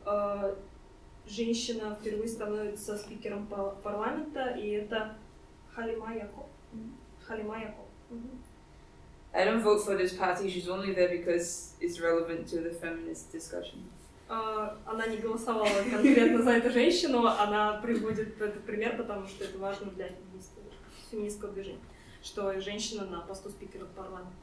женщина впервые становится спикером парламента, и это Халима Якоб. Халима Якоб. I don't vote for this party, she's only there because it's relevant to the feminist discussion. Она не голосовала конкретно за эту женщину, она приводит этот пример, потому что это важно для феминистского движения, что женщина на посту спикера парламента.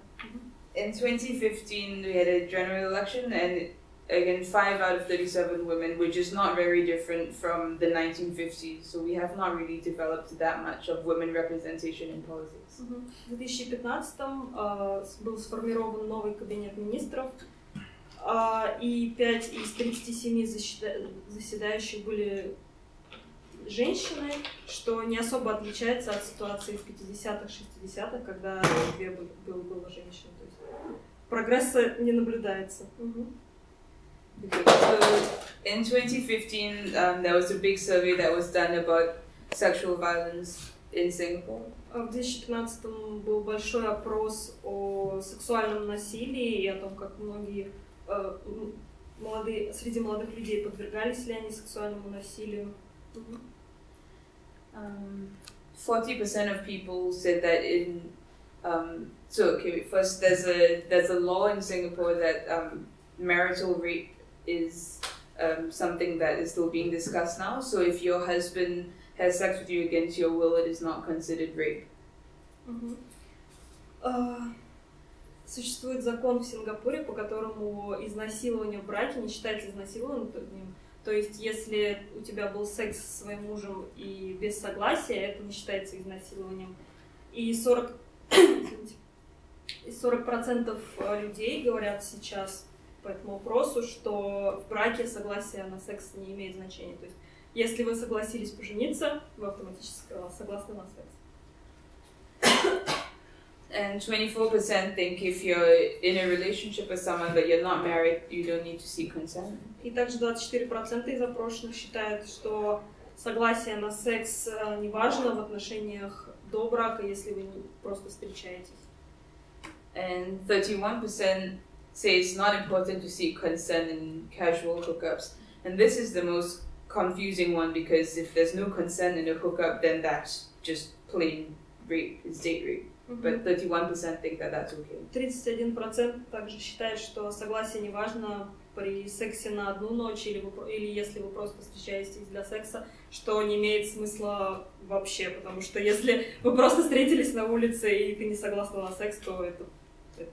in 2015 we had a general election and again 5 out of 37 women which is not very different from the 1950s so we have not really developed that much of women representation in politics. В 2015 uh, был сформирован новый кабинет министров uh, и 5 из 37 заседающих были женщины, что не особо отличается от ситуации в 50-х, 60-х, когда две было, было женщин. Прогресса не наблюдается. Okay, so in 2015, um, there was a big survey that was done about sexual violence in Singapore. В 2015 был большой опрос о сексуальном насилии и о том, как многие э, молодые, среди молодых людей подвергались ли они сексуальному насилию. Um, 40% of people said that in um, so okay first there's a there's a law in Singapore that um, marital rape is um, something that is still being discussed now so if your husband has sex with you against your will it is not considered rape mm-hmm. uh, Существует закон в Сингапуре, по которому изнасилование в браке не считается изнасилованием, То есть, если у тебя был секс со своим мужем и без согласия, это не считается изнасилованием. И 40... И 40% людей говорят сейчас по этому вопросу, что в браке согласие на секс не имеет значения. То есть, если вы согласились пожениться, вы автоматически согласны на секс. And 24% think if you're in a relationship with someone but you're not married, you don't need to seek consent. И также 24% из опрошенных считают, что согласие на секс э, не важно в отношениях до брака, если вы просто встречаетесь. And 31% say it's not important to seek consent in casual hookups. And this is the most confusing one because if there's no consent in a hookup, then that's just plain rape, it's date rape. But 31% think that that's okay. 31% также считает, что согласие не важно при сексе на одну ночь или, вы, или если вы просто встречаетесь для секса, что не имеет смысла вообще, потому что если <laughs> вы просто встретились на улице и ты не согласна на секс, то это, это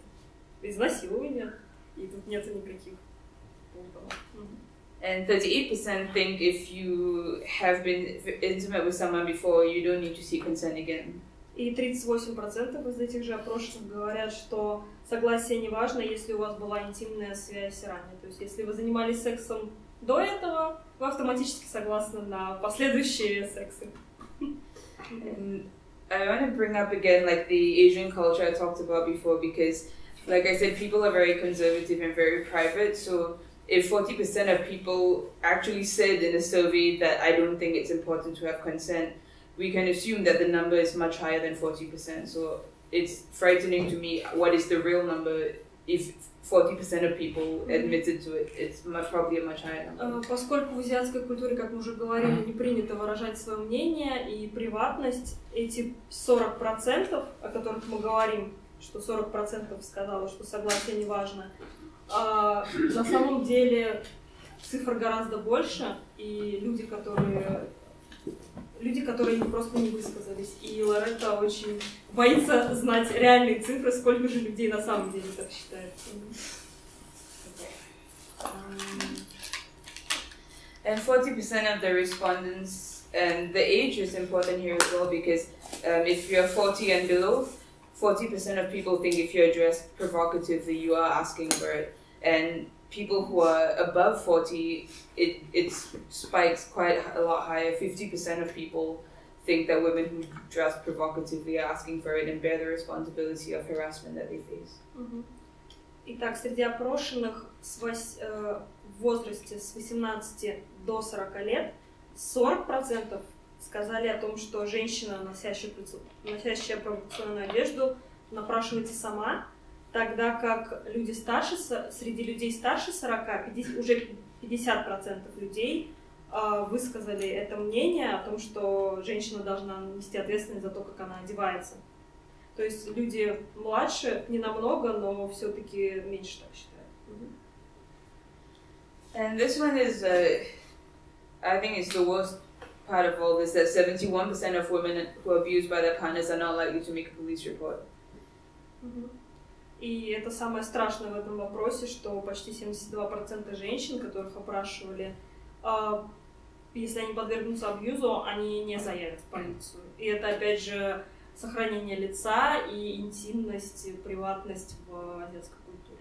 изнасилование, и тут нет никаких пунктов. And 38% think if you have been intimate with someone before, you don't need to seek consent again. И 38% из этих же опрошенных говорят, что согласие не важно, если у вас была интимная связь ранее. То есть, если вы занимались сексом до этого, вы автоматически согласны на последующие сексы. And I want to bring up again like the Asian culture I talked about before because, like I said, people are very conservative and very private. So if 40% of people actually said in a survey that I don't think it's important to have consent, we can assume that the number is much higher than 40%. So it's frightening to me what is the real number if 40% of people admitted to it. It's much, probably a much higher number. Поскольку в азиатской культуре, как мы уже говорили, не принято выражать свое мнение и приватность, эти 40%, о которых мы говорим, что 40% сказала, что согласие не важно, а, на самом деле цифр гораздо больше, и люди, которые люди, которые просто не высказались. И Лоретта очень боится знать реальные цифры, сколько же людей на самом деле так считают. And 40% of the respondents, and the age is important here as well because um, if you're 40 and below, 40% of people think if you're dressed provocatively, you are asking for it. And people who are above 40, it, it spikes quite a lot higher. 50% of people think that women who dress provocatively are asking for it and bear the responsibility of harassment that they face. Итак, среди опрошенных с вось, э, в возрасте с 18 до 40 лет 40% сказали о том, что женщина, носящая, носящая провокационную одежду, напрашивается сама, тогда как люди старше, среди людей старше 40, 50, уже 50% людей э, высказали это мнение о том, что женщина должна нести ответственность за то, как она одевается. То есть люди младше не намного, но все-таки меньше так считают. And this one is, uh, I think it's the worst part of all this, that 71% of women who are abused by their partners are not likely to make a police report. Mm-hmm. И это самое страшное в этом вопросе, что почти 72% женщин, которых опрашивали, а, если они подвергнутся абьюзу, они не заявят в полицию. И это, опять же, сохранение лица и интимность, приватность в азиатской культуре.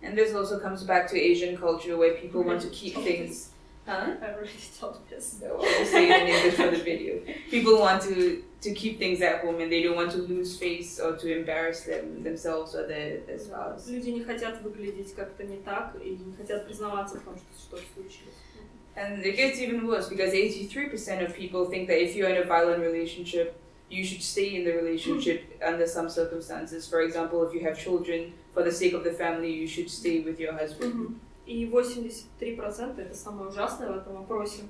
And this also comes back to Asian culture where people want to keep things Huh? I already told this. No, I'll say it in English for the video. <laughs> People want to to keep things at home and they don't want to lose face or to embarrass them themselves or their, their spouse. Люди не хотят выглядеть как-то не так и не хотят признаваться в том, что что случилось. And it gets even worse because 83% of people think that if you're in a violent relationship, you should stay in the relationship under some circumstances. For example, if you have children, for the sake of the family, you should stay with your husband. Mm-hmm. и 83%, это самое ужасное в этом вопросе,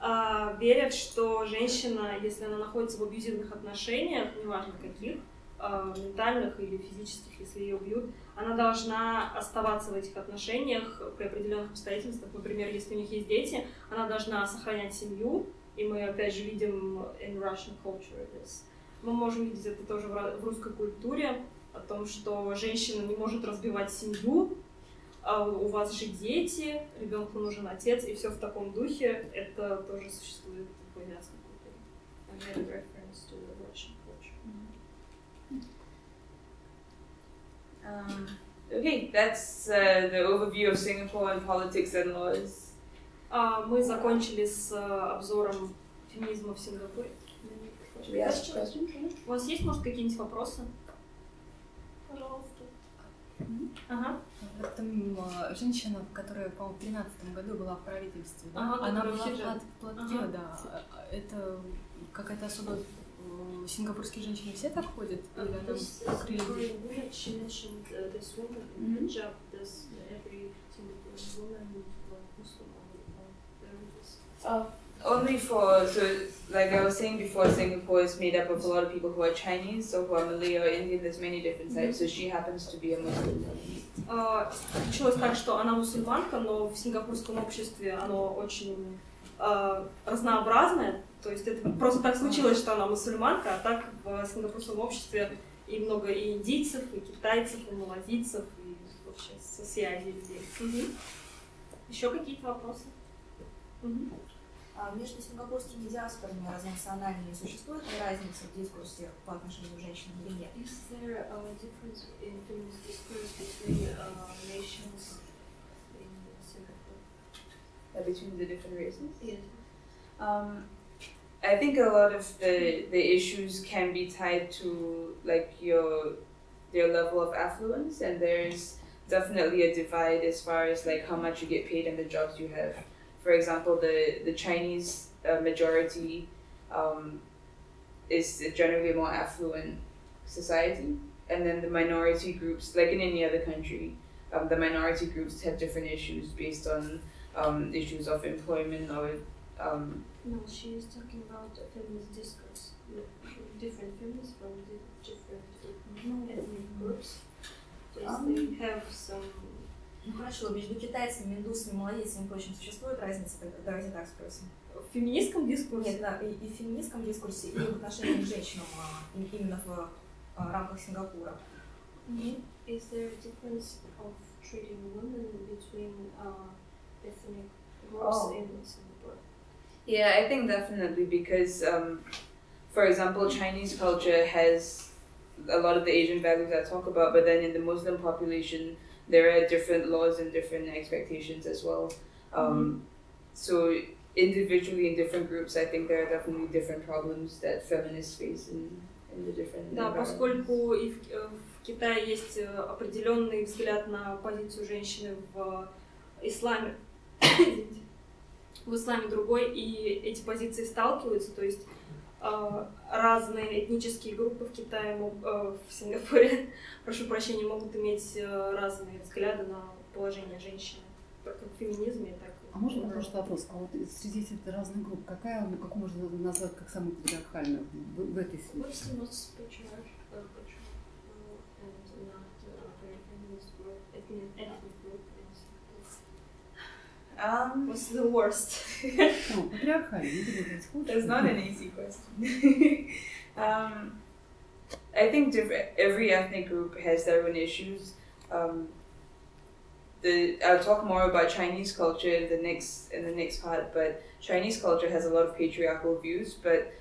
А, верят, что женщина, если она находится в абьюзивных отношениях, неважно каких, а, ментальных или физических, если ее убьют, она должна оставаться в этих отношениях при определенных обстоятельствах. Например, если у них есть дети, она должна сохранять семью, и мы опять же видим in Russian culture this. Мы можем видеть это тоже в русской культуре, о том, что женщина не может разбивать семью, а у вас же дети, ребенку нужен отец, и все в таком духе, это тоже существует в азиатской культуре. Um, okay, that's uh, the overview of Singapore and politics and laws. А, мы закончили с э, обзором феминизма в Сингапуре. У вас есть, может, какие-нибудь вопросы? Ага. Вот Там а, женщина, которая, по-моему, в 2013 году была в правительстве, да? Ага, Она была в платке, Ага. да. А, а Это какая-то особо... э, Сингапурские женщины все так ходят? Или она покрыли? Singaporean woman, she mentioned this woman in hijab. Does every Singaporean woman like Muslim or or wear this? Uh, only for so like I was saying before, Singapore is made up of a lot of people who are Chinese or who are Malay or Indian. There's many different types. So she happens to be a Muslim. Случилось так, что она мусульманка, но в сингапурском обществе оно очень а, разнообразное. То есть это просто так случилось, что она мусульманка, а так в сингапурском обществе и много и индийцев, и китайцев, и малазийцев, и вообще со всей Азии людей. Еще какие-то вопросы? Мгм. А между сингапурскими диаспорами разнонациональными существует ли разница в дискурсе по отношению к женщинам или нет? Is there a difference in feminist discourse between uh, nations in Singapore? Uh, between the different races. Yes. Um, I think a lot of the the issues can be tied to like your your level of affluence, and there's definitely a divide as far as like how much you get paid and the jobs you have. For example, the the Chinese uh, majority um, is generally a more affluent society, and then the minority groups, like in any other country, um, the minority groups have different issues based on um, issues of employment or um, No, she is talking about a feminist discourse. Different feminists from the different ethnic groups. So Um, they have some Ну хорошо, между китайцами, индусами, малазийцами и прочим существует разница? Тогда Давайте так спросим. В феминистском дискурсе? Нет, да, и, и в феминистском дискурсе, и в отношении к женщинам а, и- именно в а, рамках Сингапура. Is there a difference of treating women between uh, ethnic groups Oh. in Singapore? Yeah, I think definitely because, um, for example, Chinese culture has a lot of the Asian values I talk about, but then in the Muslim population, there are different laws and different expectations as well. Um, So individually in different groups, I think there are definitely different problems that feminists face in, in the different Да, поскольку и в, э, в Китае есть э, определенный взгляд на позицию женщины в исламе, в исламе другой, и эти позиции сталкиваются, то есть э, разные этнические группы в Китае, мог- э, в Сингапуре, <laughs> прошу прощения, могут иметь э, разные взгляды на положение женщины, как в феминизме, так и А можно в- вопрос вопрос? А вот среди этих разных групп, какая, ну, какую можно назвать как самую патриархальную в, в этой связи? What's the most patriarchal, uh, Um, What's the worst? <laughs> That's not an easy question. <laughs> um, I think every ethnic group has their own issues. Um, the, I'll talk more about Chinese culture in the next in the next part, but Chinese culture has a lot of patriarchal views, but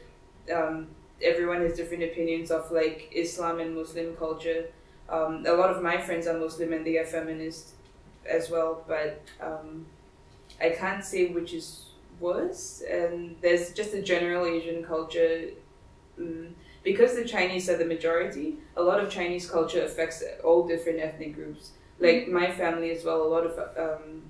um, everyone has different opinions of like Islam and Muslim culture. Um, a lot of my friends are Muslim and they are feminist as well, but um, I can't say which is worse. And there's just a general Asian culture. Um, because the Chinese are the majority, a lot of Chinese culture affects all different ethnic groups. Like my family as well, a lot of um,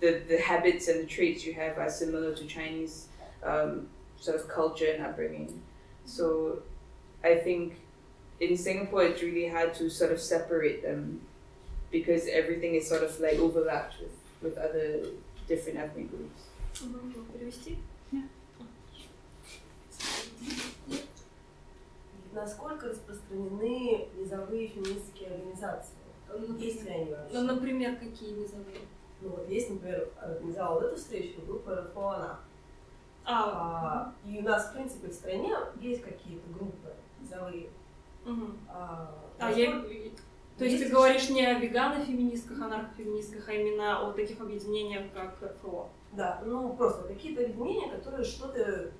the, the habits and the traits you have are similar to Chinese um, sort of culture and upbringing. So I think in Singapore it's really hard to sort of separate them because everything is sort of like overlapped with, with other different ethnic groups. Перевести? Насколько распространены низовые феминистские организации? Есть ли они вообще? Ну, например, какие низовые? Ну, вот есть, например, организовала эту встречу группа РФОАНА. А, А, и у нас, в принципе, в стране есть какие-то группы низовые. мгм. А, А я... То есть ты Есть говоришь не о вегано-феминистках, анархо-феминистках, а именно о таких объединениях, как РФО. Да, ну просто какие-то объединения, которые что-то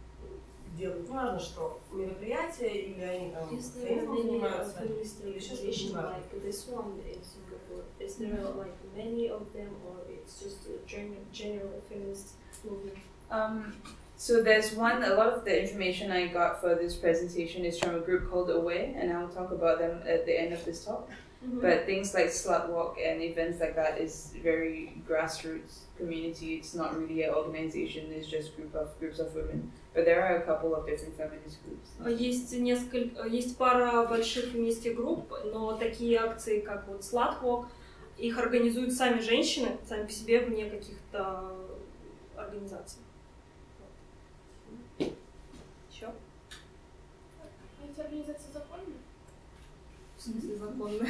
делают, важно, что мероприятия или они там Is there феминизмом many uh, занимаются, feminist или еще что-то organization важно. like this one in Singapore? Is there like many of them, or it's just a general, general feminist movement? Um, so there's one. A lot of the information I got for this presentation is from a group called Aware, and I will talk about them at the end of this talk. But things like slut walk and events like that is very grassroots community. It's not really an organization. It's just group of groups of women. But there are a couple of different feminist groups. Есть несколько, есть пара больших феминистских групп, но такие акции, как вот Slutwalk, их организуют сами женщины, сами по себе, вне каких-то организаций. Еще? Эти организации смысле законные?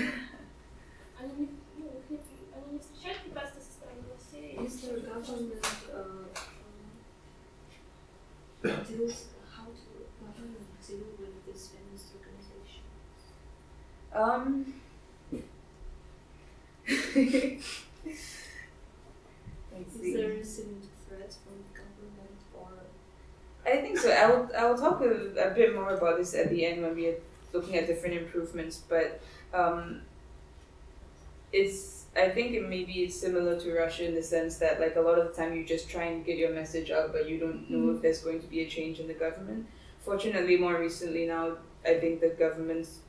Они не, ну, их не, они не встречают препятствия со стороны властей? Is there government uh, um, deals how to government deal with this feminist organization? Um. Let's Is see. there receiving threats from the government or I think so. I will. I will talk a, a bit more about this at the end when we are looking at different improvements. But um, it's. I think it maybe it's similar to Russia in the sense that like a lot of the time you just try and get your message out, but you don't know if there's going to be a change in the government. Fortunately, more recently now, I think the government's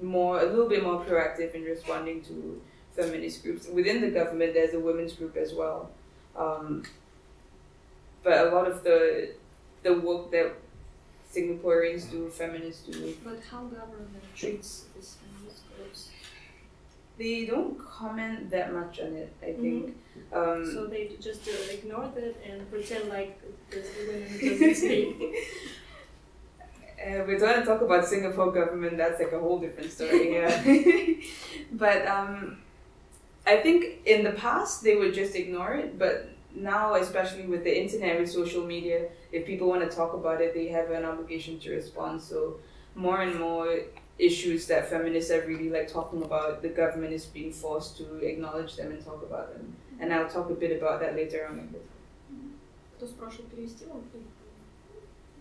more a little bit more proactive in responding to feminist groups. Within the government, there's a women's group as well. Um, but a lot of the the work that Singaporeans do, feminists do, but how government treats these feminist groups? they don't comment that much on it. I think. Um, So they just uh, ignore that and pretend like this women doesn't <laughs> speak. Uh, we're going to talk about Singapore government. That's like a whole different story. Yeah. <laughs> but um, I think in the past they would just ignore it, but now, especially with the internet, with social media, if people want to talk about it, they have an obligation to respond. So more and more issues that feminists are really like talking about, the government is being forced to acknowledge them and talk about them. And I'll talk a bit about that later on in the Кто спрашивал перевести вам?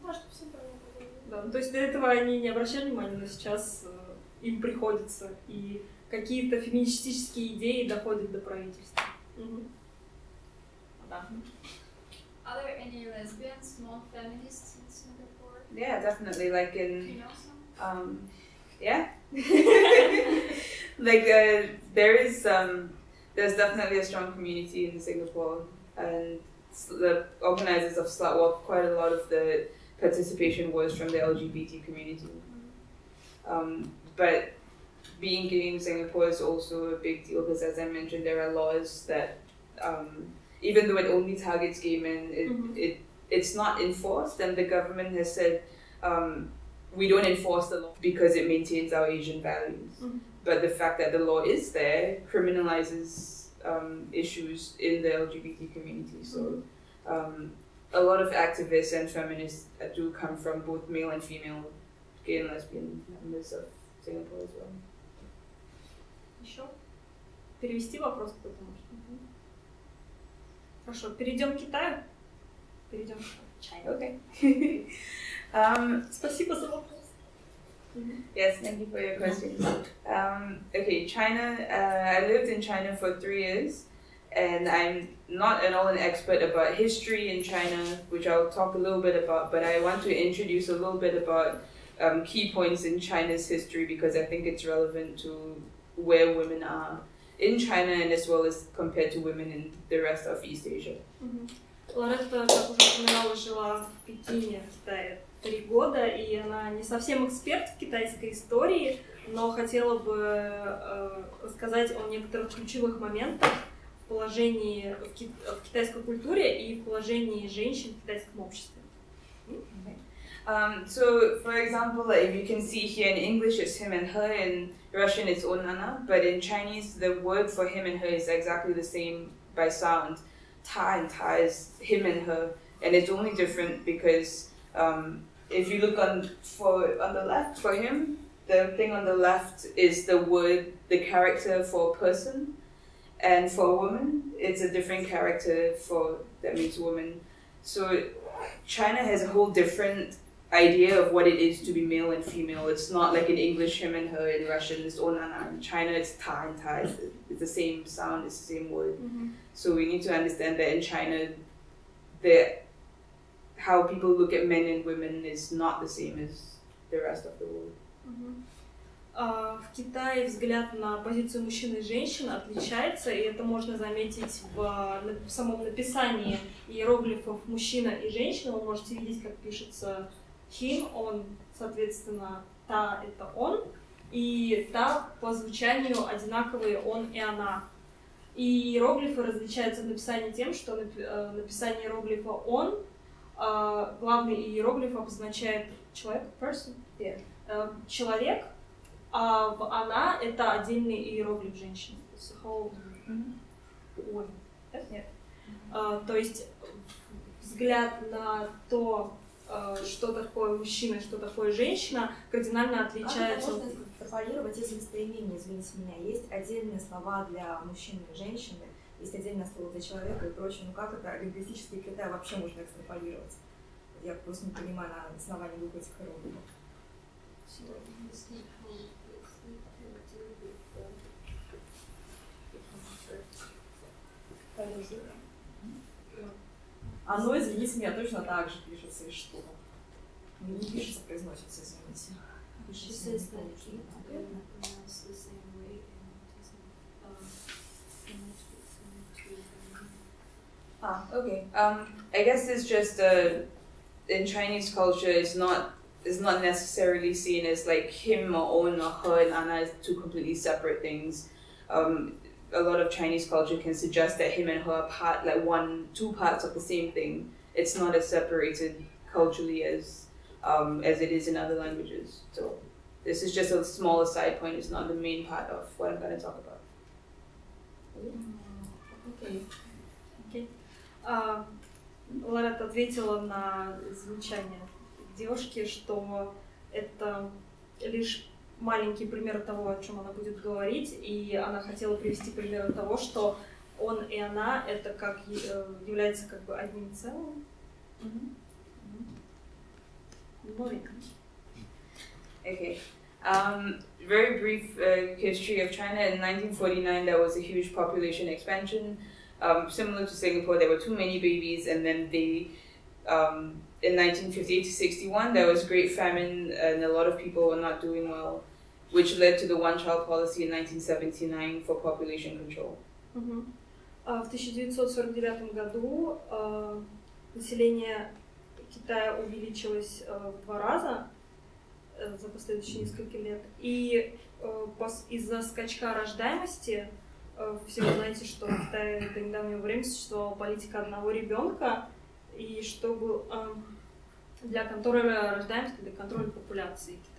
Да, чтобы всем понятно было. Да, ну, то есть до этого они не обращали внимания, но сейчас э, им приходится, и какие-то феминистические идеи доходят до правительства. Мгм. Да. Are there any lesbians, non-feminists in Singapore? Yeah, definitely. Like in you know? Um, yeah. <laughs> like uh, there is um, there's definitely a strong community in Singapore, and the organizers of Slut Walk, quite a lot of the participation was from the LGBT community. Um, but being gay in Singapore is also a big deal because, as I mentioned, there are laws that um, even though it only targets gay men, it, Mhm. it it's not enforced, and the government has said. Um, we don't enforce the law because it maintains our Asian values. Mhm. But the fact that the law is there criminalizes um, issues in the LGBT community. So um, a lot of activists and feminists uh, do come from both male and female gay and lesbian members of Singapore as well. Еще? Перевести вопрос кто-то может? Хорошо, перейдем к Китаю. Перейдем к Чайна. Okay. <laughs> um, Спасибо за вопрос. Yes, thank you for your questions. Um, okay, China. Uh, I lived in China for three years, and I'm not at all an expert about history in China, which I'll talk a little bit about. But I want to introduce a little bit about um, key points in China's history because I think it's relevant to where women are in China and as well as compared to women in the rest of East Asia. Лоретта, как уже упоминала, жила в Пекине, в Китае три года, и она не совсем эксперт в китайской истории, но хотела бы э, рассказать о некоторых ключевых моментах в положении в, ки- в китайской культуре и в положении женщин в китайском обществе. Um, so, for example, if you can see here in English, it's him and her. In Russian, it's onana. But in Chinese, the word for him and her is exactly the same by sound. Ta and ta is him and her, and it's only different because um, if you look on for on the left for him, the thing on the left is the word, the character for person, and for a woman, it's a different character for that means woman. So China has a whole different idea of what it is to be male and female. It's not like in English, him and her, in Russian, it's onana. In China, it's ta and ta. It's, it's the same sound, it's the same word. So we need to understand that in China, the how people look at men and women is not the same as the rest of the world. А, В Китае взгляд на позицию мужчин и женщин отличается, и это можно заметить в, на- в самом написании иероглифов мужчина и женщина. Вы можете видеть, как пишется him, он, соответственно, та — это он, и та по звучанию одинаковые он и она. И иероглифы различаются в написании тем, что э, написание иероглифа он, а, главный иероглиф обозначает человек, person, Yeah. э, человек, а в она это отдельный иероглиф женщины. Whole woman. Нет? А, то есть взгляд на то, э, что такое мужчина, и что такое женщина, кардинально Как это отличается. можно экстраполировать, если местоимение, извините меня, есть отдельные слова для мужчины и женщины, есть отдельное слово для человека и прочее. Ну как это лингвистические критерии вообще можно экстраполировать? Я просто не понимаю на основании двух этих иероглифов. Оно, извините меня, точно так же пишется и что? Ну, Не пишется, произносится, извините. She says that it uh, pronounced the same way in autism. Um, and it's- it's- Ah, okay. Um, I guess it's just uh, in Chinese culture, it's not it's not necessarily seen as like him or own or her and Anna as two completely separate things. Um, a lot of Chinese culture can suggest that him and her are part like one two parts of the same thing. It's not as separated culturally as um, as it is in other languages. So this is just a smaller side point. It's not the main part of what I'm going to talk about. Окей. А, Ларет ответила на замечание девушки, что это лишь маленький пример того, о чем она будет говорить, и она хотела привести пример того, что он и она это как э, является как бы одним целым. Okay. Um, very brief uh, history of China. In 1949, there was a huge population expansion. Um, similar to Singapore, there were too many babies, and then they, um, in 1958 to 61, there was great famine, and a lot of people were not doing well, which led to the one-child policy in 1979 for population control. Мгм. А В 1949 году э, население Китая увеличилось э, в два раза э, за последующие несколько лет. И из-за скачка рождаемости все вы знаете, что в Китае до недавнего времени существовала политика одного ребенка, и чтобы э, для контроля рождаемости, для контроля популяции Китая.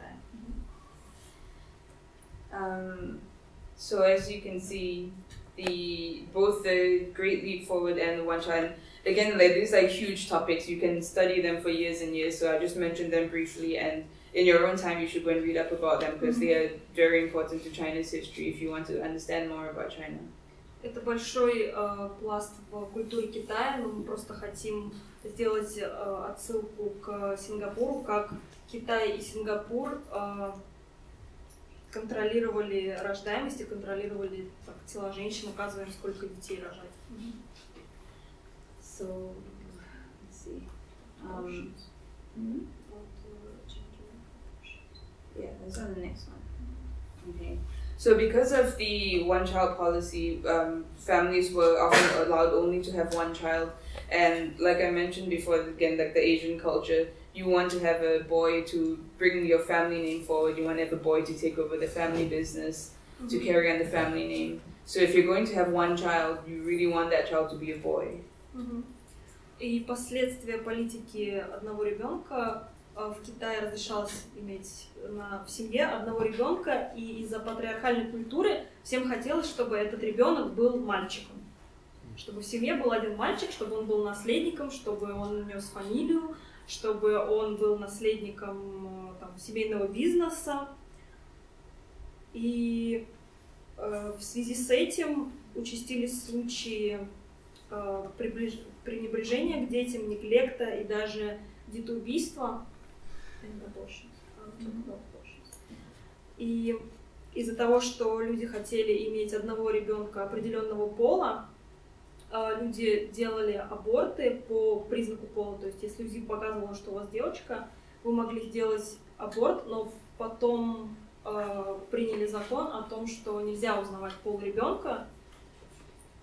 Um, so as you can see, the both the Great Leap Forward and the One Child. Again, like these like huge topics. You can study them for years and years. So I just mentioned them briefly, and in your own time, you should go and read up about them because they are very important to China's history if you want to understand more about China. Это большой э, пласт в культуре Китая, но мы просто хотим сделать э, отсылку к Сингапуру, как Китай и Сингапур э, контролировали рождаемость и контролировали так, тела женщин, указывая, им, сколько детей рожать. So let's see. Um, hmm? Yeah, that's on the next one. Okay. So because of the one-child policy, um, families were often allowed only to have one child, and like I mentioned before, again, like the Asian culture, you want to have a boy to bring your family name forward. You want to have a boy to take over the family business, to carry on the family name. So if you're going to have one child, you really want that child to be a boy. Мгм. И последствия политики одного ребенка э, в Китае разрешалось иметь на, в семье одного ребенка, и из-за патриархальной культуры всем хотелось, чтобы этот ребенок был мальчиком. Чтобы в семье был один мальчик, чтобы он был наследником, чтобы он нес фамилию, чтобы он был наследником э, там, семейного бизнеса. И э, в связи с этим участились случаи э, приближ- пренебрежения к детям, неглекта и даже детоубийства. И из-за того, что люди хотели иметь одного ребенка определенного пола, люди делали аборты по признаку пола. То есть, если УЗИ показывало, что у вас девочка, вы могли сделать аборт, но потом э, приняли закон о том, что нельзя узнавать пол ребенка,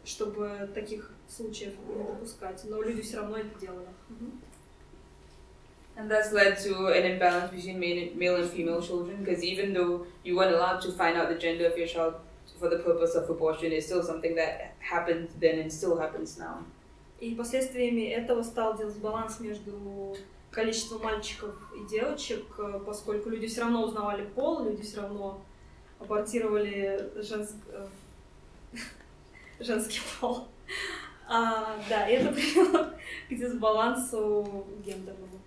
чтобы таких случаев не допускать. Но люди все равно это делали. And that's led to an imbalance between male and female children because even though you weren't allowed to find out the gender of your child for the purpose of abortion, it's still something that happened then and still happens now. И последствиями этого стал дисбаланс между количеством мальчиков и девочек, поскольку люди все равно узнавали пол, люди все равно абортировали женск... э, <laughs> женский пол. А, да, и это привело к дисбалансу гендерному.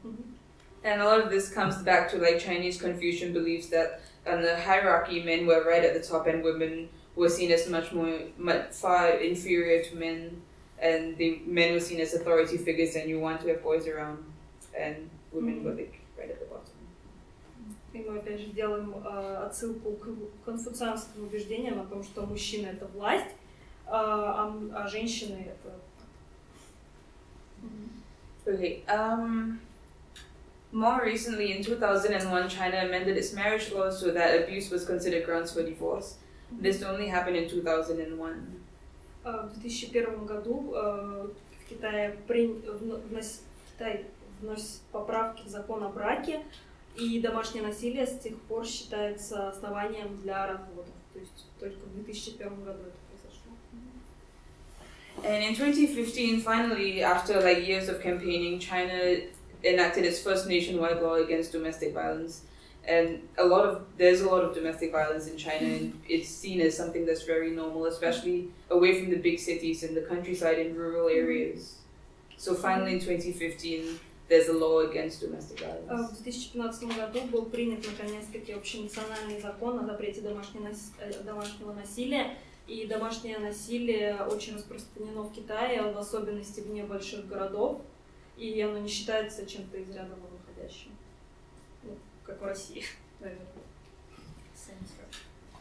And a lot of this comes back to like Chinese Confucian beliefs that on the hierarchy men were right at the top and women were seen as much more much far inferior to men and the men were seen as authority figures and you want to have boys around and women were like right at the bottom. И мы опять же делаем э, отсылку к конфуцианским убеждениям о том, что мужчина это власть, а, а м- а женщины это Okay. Um, more recently, in 2001, China amended its marriage laws so that abuse was considered grounds for divorce. This only happened in 2001. А, В 2001 году э, в Китае при- вно- внос- Китай вносит поправки в закон о браке, и домашнее насилие с тех пор считается основанием для развода. То есть только в 2001 году это произошло. And in 2015, finally, after like years of campaigning, China enacted its first nationwide law against domestic violence. And a lot of there's a lot of domestic violence in China, and it's seen as something that's very normal, especially away from the big cities in the countryside in rural areas. So finally, in 2015, there's a law against domestic А violence. В 2015 году был принят наконец-таки общенациональный закон о запрете домашнего, нас- э, домашнего насилия. И домашнее насилие очень распространено в Китае, в особенности вне больших городов. И оно не считается чем-то из ряда вон выходящим. Ну, как в России, наверное.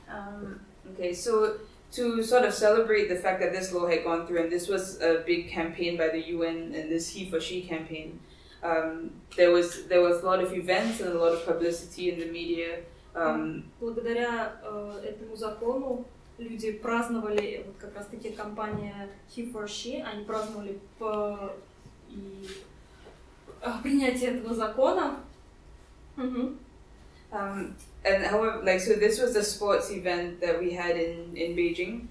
Um, okay, so to sort of celebrate the fact that this law had gone through, and this was a big campaign by the UN and this He for She campaign, um, there was there was a lot of events and a lot of publicity in the media. Um, Благодаря э, этому закону люди праздновали, вот как раз таки компания He for She, они праздновали по и э, принятие этого закона. Мгм. Um, and however, like so, this was a sports event that we had in in Beijing,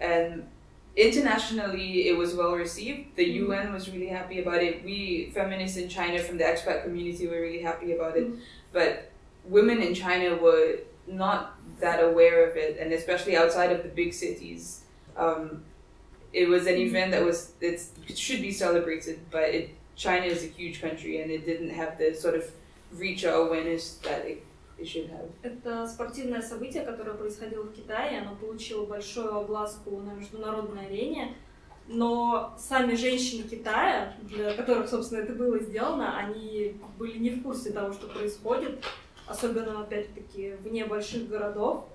and internationally it was well received. The Mhm. UN was really happy about it. We feminists in China from the expat community were really happy about it, Mhm. but women in China were not that aware of it, and especially outside of the big cities. Um, it was an Mhm. event that was it should be celebrated, but it, China is a huge country, and it didn't have the sort of reach or awareness that it, it should have. Это спортивное событие, которое происходило в Китае, оно получило большую огласку на международной арене, но сами женщины Китая, для которых, собственно, это было сделано, они были не в курсе того, что происходит, особенно, опять-таки, вне больших городов,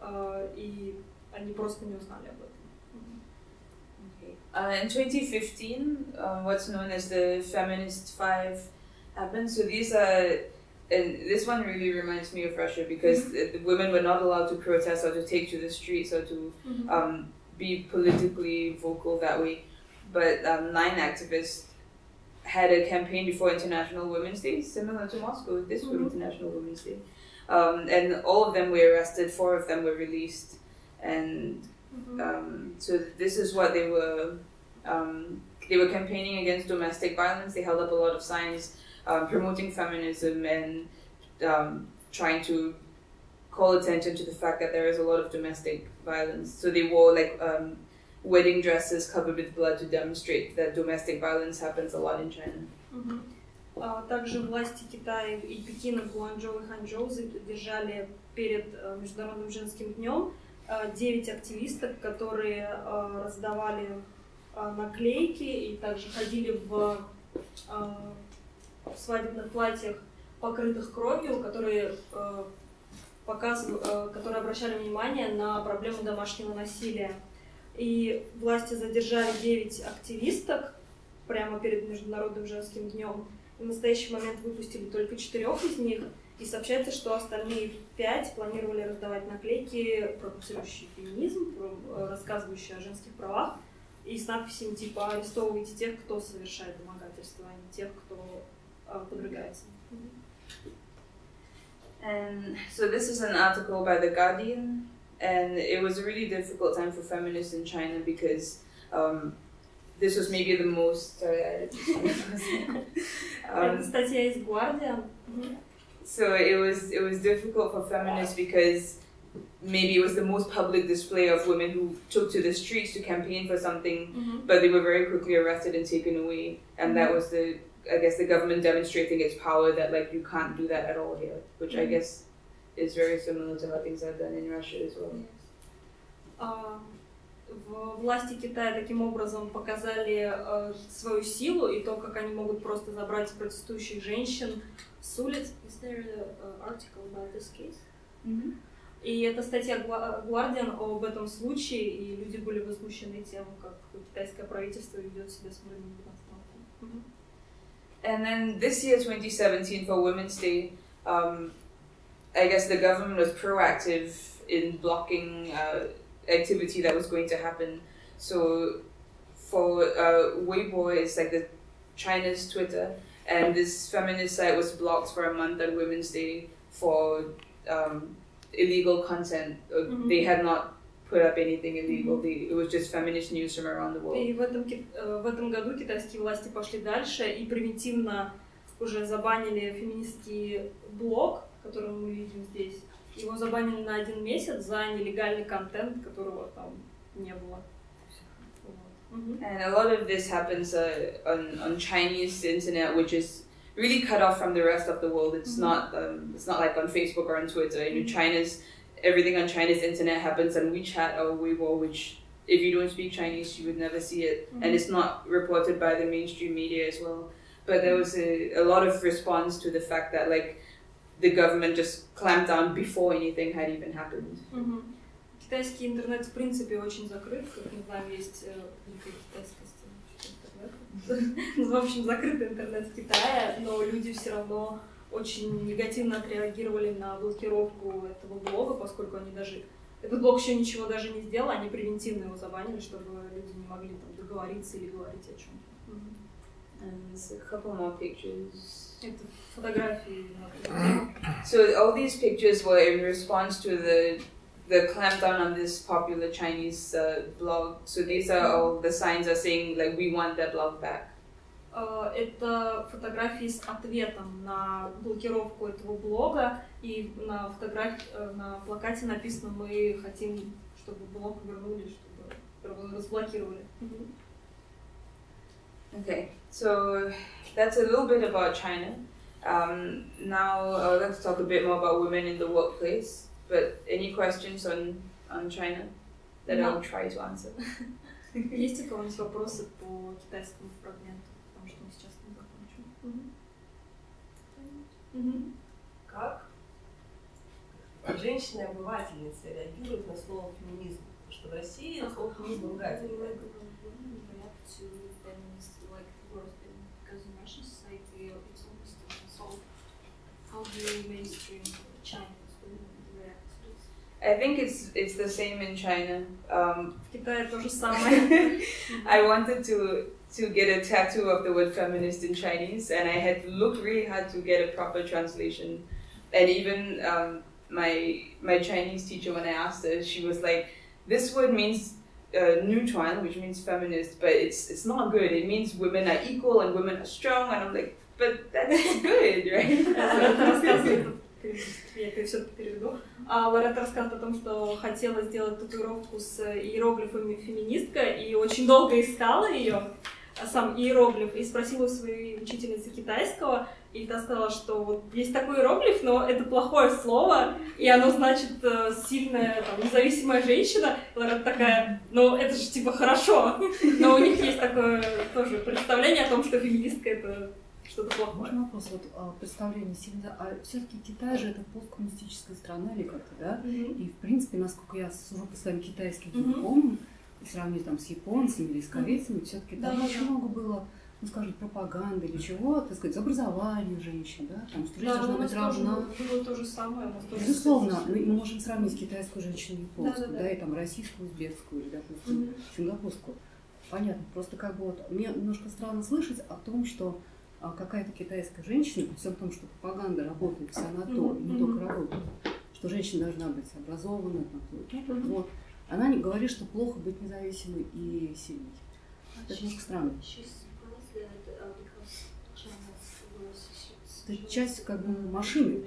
э, и они просто не узнали об этом. Uh, in 2015, um, what's known as the Feminist Five happened. So these are, and this one really reminds me of Russia because the, the women were not allowed to protest or to take to the streets or to um, be politically vocal that way. But um, nine activists had a campaign before International Women's Day, similar to Moscow. This was Mhm. International Women's Day, um, and all of them were arrested. Four of them were released, and um, so this is what they were. Um, they were campaigning against domestic violence. They held up a lot of signs um, promoting feminism and um, trying to call attention to the fact that there is a lot of domestic violence. So they wore like um, wedding dresses covered with blood to demonstrate that domestic violence happens a lot in China. Мгм. А Также власти Китая и Пекина, Гуанчжоу и Ханчжоу задержали перед э, Международным женским днем э, девять активисток, которые э, раздавали э, наклейки и также ходили в свадебных платьях, покрытых кровью, которые э, показыв- э, которые обращали внимание на проблему домашнего насилия. И власти задержали 9 активисток прямо перед Международным женским днем. В настоящий момент выпустили только четырех из них. И сообщается, что остальные пять планировали раздавать наклейки, пропагандирующие феминизм, э, рассказывающие о женских правах, и с надписями типа «Арестовывайте тех, кто совершает домогательство, а не тех, кто э, подвергается». And so this is an article by The Guardian, and it was a really difficult time for feminists in China because um, this was maybe the most. <laughs> Это um, статья из Guardian. so it was it was difficult for feminists because maybe it was the most public display of women who took to the streets to campaign for something, but they were very quickly arrested and taken away, and that was the I guess the government demonstrating its power that like you can't do that at all here, which I Mhm. guess is very similar to how things are done in Russia as well. А, в- власти Китая таким образом показали э, свою силу и то, как они могут просто забрать протестующих женщин с улиц. Is there an article about this case? И это статья Гла- Guardian об этом случае, и люди были возмущены тем, как китайское правительство ведет себя с мирными демонстрантами. And then this year, 2017, for Women's Day, um, I guess the government was proactive in blocking uh, activity that was going to happen. So for uh, Weibo, it's like the China's Twitter, and this feminist site was blocked for a month on Women's Day for um, illegal content. Uh, Mhm. They had not put up anything illegal. They, it was just feminist news from around the world. И в этом, э, в этом году китайские власти пошли дальше и превентивно уже забанили феминистский блог, который мы видим здесь. Его забанили на один месяц за нелегальный контент, которого там не было. Mm-hmm. And a lot of this happens uh, on, on Chinese internet, which is really cut off from the rest of the world. It's mm-hmm. not um, it's not like on Facebook or on Twitter. You know, mm-hmm. China's everything on China's internet happens on WeChat or Weibo, which if you don't speak Chinese, you would never see it, mm-hmm. and it's not reported by the mainstream media as well. But there was a, a lot of response to the fact that like the government just clamped down before anything had even happened. Mm-hmm. Китайский интернет в принципе очень закрыт, как мы знаем, есть э, великая китайская стена. <laughs> Ну, В общем, закрытый интернет в Китае, но люди все равно очень негативно отреагировали на блокировку этого блога, поскольку они даже этот блог еще ничего даже не сделал, они превентивно его забанили, чтобы люди не могли там договориться или говорить о pictures. Это фотографии. <clears throat> So all these pictures were in response to the the clampdown on this popular Chinese uh, blog. So these are all the signs are saying like we want that blog back. Э, Это фотографии с ответом на блокировку этого блога, и на фотографии, на плакате написано «Мы хотим, чтобы блог вернули, чтобы его разблокировали». Okay, so that's a little bit about China. Um, now uh, let's talk a bit more about women in the workplace. But any questions on on China that I'll No. try to answer? <laughs> <laughs> Есть у кого-нибудь вопросы по китайскому фрагменту? Потому что мы сейчас не закончим. Как женщины-обывательницы реагируют на слово феминизм? Потому что в России слово феминизм ругательное. react to feminist like I think it's it's the same in China. Um, <laughs> I wanted to to get a tattoo of the word feminist in Chinese, and I had looked really hard to get a proper translation. And even um, my my Chinese teacher, when I asked her, she was like, "This word means uh, which means feminist, but it's it's not good. It means women are equal and women are strong." And I'm like, "But that's <laughs> good, right?" <laughs> А Лоретта рассказывает о том, что хотела сделать татуировку с иероглифами феминистка и очень долго искала ее. сам иероглиф и спросила у своей учительницы китайского, и та сказала, что вот есть такой иероглиф, но это плохое слово, и оно значит э, сильная, там, независимая женщина. Лара такая, ну это же типа хорошо, но у них есть такое тоже представление о том, что феминистка это что-то плохое. Можно вопрос? Вот а, представление сильно... А все-таки Китай же это посткоммунистическая страна или как-то, да? И, в принципе, насколько я сужу по своим китайским Мгм. языком, сравнивать там с японцами или с корейцами, все-таки Да, там да, очень много было, ну, скажем, пропаганды или чего, так сказать, образования женщин, да, там, что Да, должна быть тоже равна. было то же самое. тоже Безусловно, мы, мы можем сравнить китайскую женщину и японскую, Да, да, да, да. и там российскую, узбекскую, или, допустим, Мгм. сингапурскую. Понятно, просто как бы вот мне немножко странно слышать о том, что а, какая-то китайская женщина, при всем том, что пропаганда работает вся на то, не только работает, что женщина должна быть образована, там, вот, вот. она не говорит, что плохо быть независимой и сильной. Это немножко странно. Это часть как бы машины.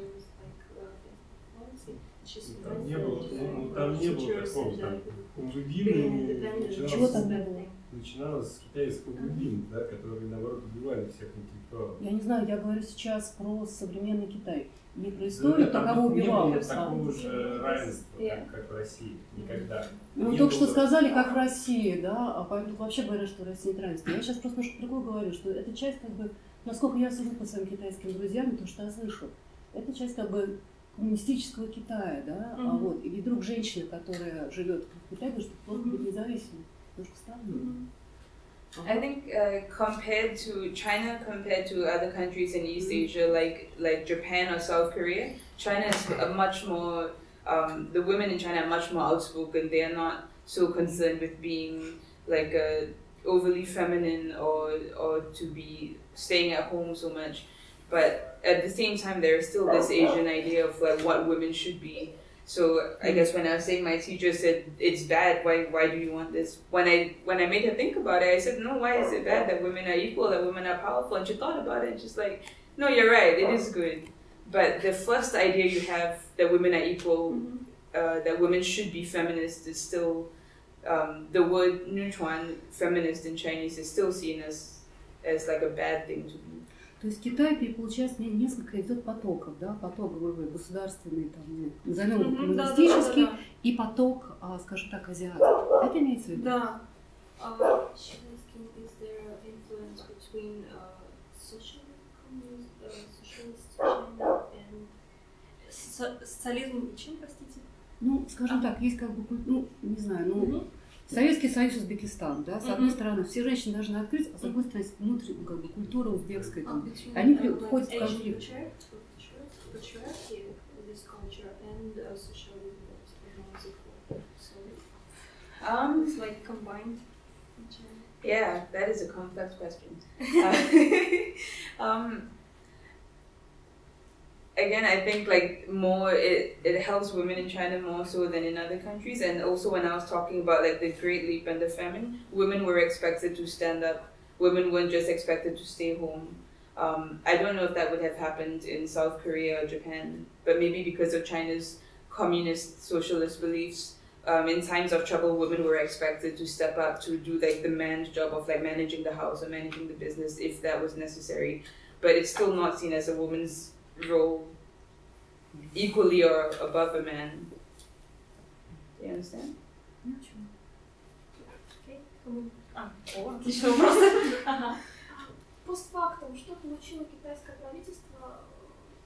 Там не было, ну, там не было такого, там, Кумбудин Чего там не было? Начиналось с китайского губин, да, которые, наоборот, убивали всех интеллектуалов. Я не знаю, я говорю сейчас про современный Китай. Не про Да, историю, там кто кого не убивал. было а- такого же равенства, как, как в России. Никогда. Ну, Не только что было. сказали, как в России, да, а поэтому вообще говорят, что в России нет равенства. Я сейчас просто немножко другое говорю, что это часть, как бы, насколько я сужу по своим китайским друзьям, то, что я слышу, это часть, как бы, коммунистического Китая, да, а Мгм. вот, и вдруг женщина, которая живет в Китае, говорит, что плохо быть независимой. Mm-hmm. I think uh, compared to China, compared to other countries in East mm. Asia, like like Japan or South Korea, China is much more. Um, the women in China are much more outspoken. They are not so concerned with being like uh, overly feminine or or to be staying at home so much. But at the same time, there is still this oh, Asian idea of like what women should be so I guess when I was saying my teacher said it's bad, why why do you want this? When I when I made her think about it, I said no, why is it bad that women are equal, that women are powerful? And she thought about it, and she's like, no, you're right, it is good. But the first idea you have that women are equal, uh, that women should be feminist, is still um, the word "nuchuan" feminist in Chinese is still seen as as like a bad thing to be. То есть Китай, получается, не- несколько идет потоков, да, поток государственный, там, назовем его Мгм, да, да, коммунистический, да, да. и поток, а, скажем так, азиатский. Это имеется в виду? Да. She was asking, is there influence between uh, uh, socialist China and социализм и чем, простите? Ну, скажем так, есть как бы, ну, не знаю, ну, Советский Союз, Узбекистан, да, с одной стороны, все женщины должны открыть, а с другой стороны, внутренняя, ну, как бы, культура узбекская, там, они uh, при- like входят в конфликт. uh, Um, it's like combined. Yeah, that is a complex question. Uh, um, again, I think like more it, it helps women in China more so than in other countries. And also when I was talking about like the Great Leap and the famine, women were expected to stand up. Women weren't just expected to stay home. Um, I don't know if that would have happened in South Korea or Japan, but maybe because of China's communist socialist beliefs, um, in times of trouble, women were expected to step up to do like the man's job of like managing the house or managing the business if that was necessary. But it's still not seen as a woman's role equally or above a man. Do you understand? А, <laughs> отличный вопрос. Постфактум, что получило китайское правительство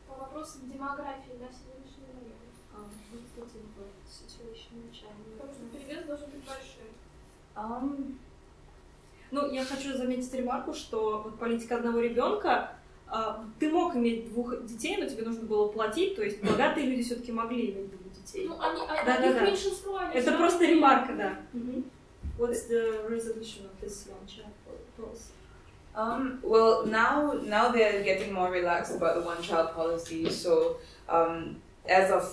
по вопросам демографии на сегодняшний момент? China? Потому что перевес должен быть большой. Ну, я хочу заметить ремарку, что вот политика одного ребенка, а, ты мог иметь двух детей, но тебе нужно было платить, то есть богатые люди все-таки могли иметь двух детей. Ну, они, а, Да, да, их да. меньшинство, они Это всё просто равно- ремарка, да. What's the resolution of this one child policy? Um, well, now now they're getting more relaxed about the one child policy. So um, as of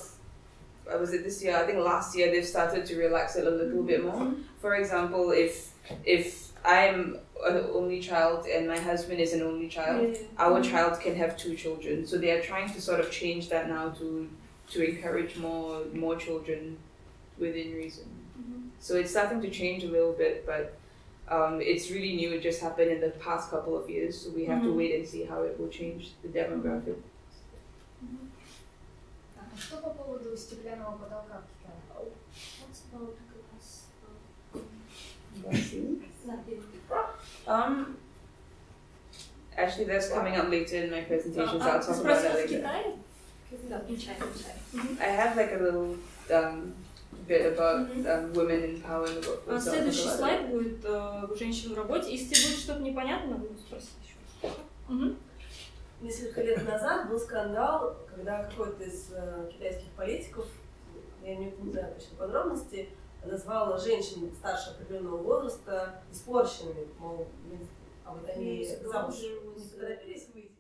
uh, was it this year? I think last year they've started to relax it a little bit more. For example, if if I'm an only child and my husband is an only child, Yeah, yeah. our Mhm. child can have two children. So they are trying to sort of change that now to to encourage more more children within reason. So it's starting to change a little bit, but um, it's really new. It just happened in the past couple of years, so we have to Mhm. wait and see how it will change the demographic. Так, а что по поводу стеклянного потолка в Китае? What's about glass? Да, Um, actually, that's coming up later in my presentation, so А, I'll ты talk about that later. China. I have like a little um, bit about um, women in power in the book. So I'll Следующий слайд будет э, женщин в работе. Если будет что-то непонятно, ну, спроси еще. Мгм. Несколько лет назад был скандал, когда какой-то из э, китайских политиков, я не, не знаю точно подробности, назвал женщин старше определенного возраста испорченными, мол, а вот они замуж не торопились выйти.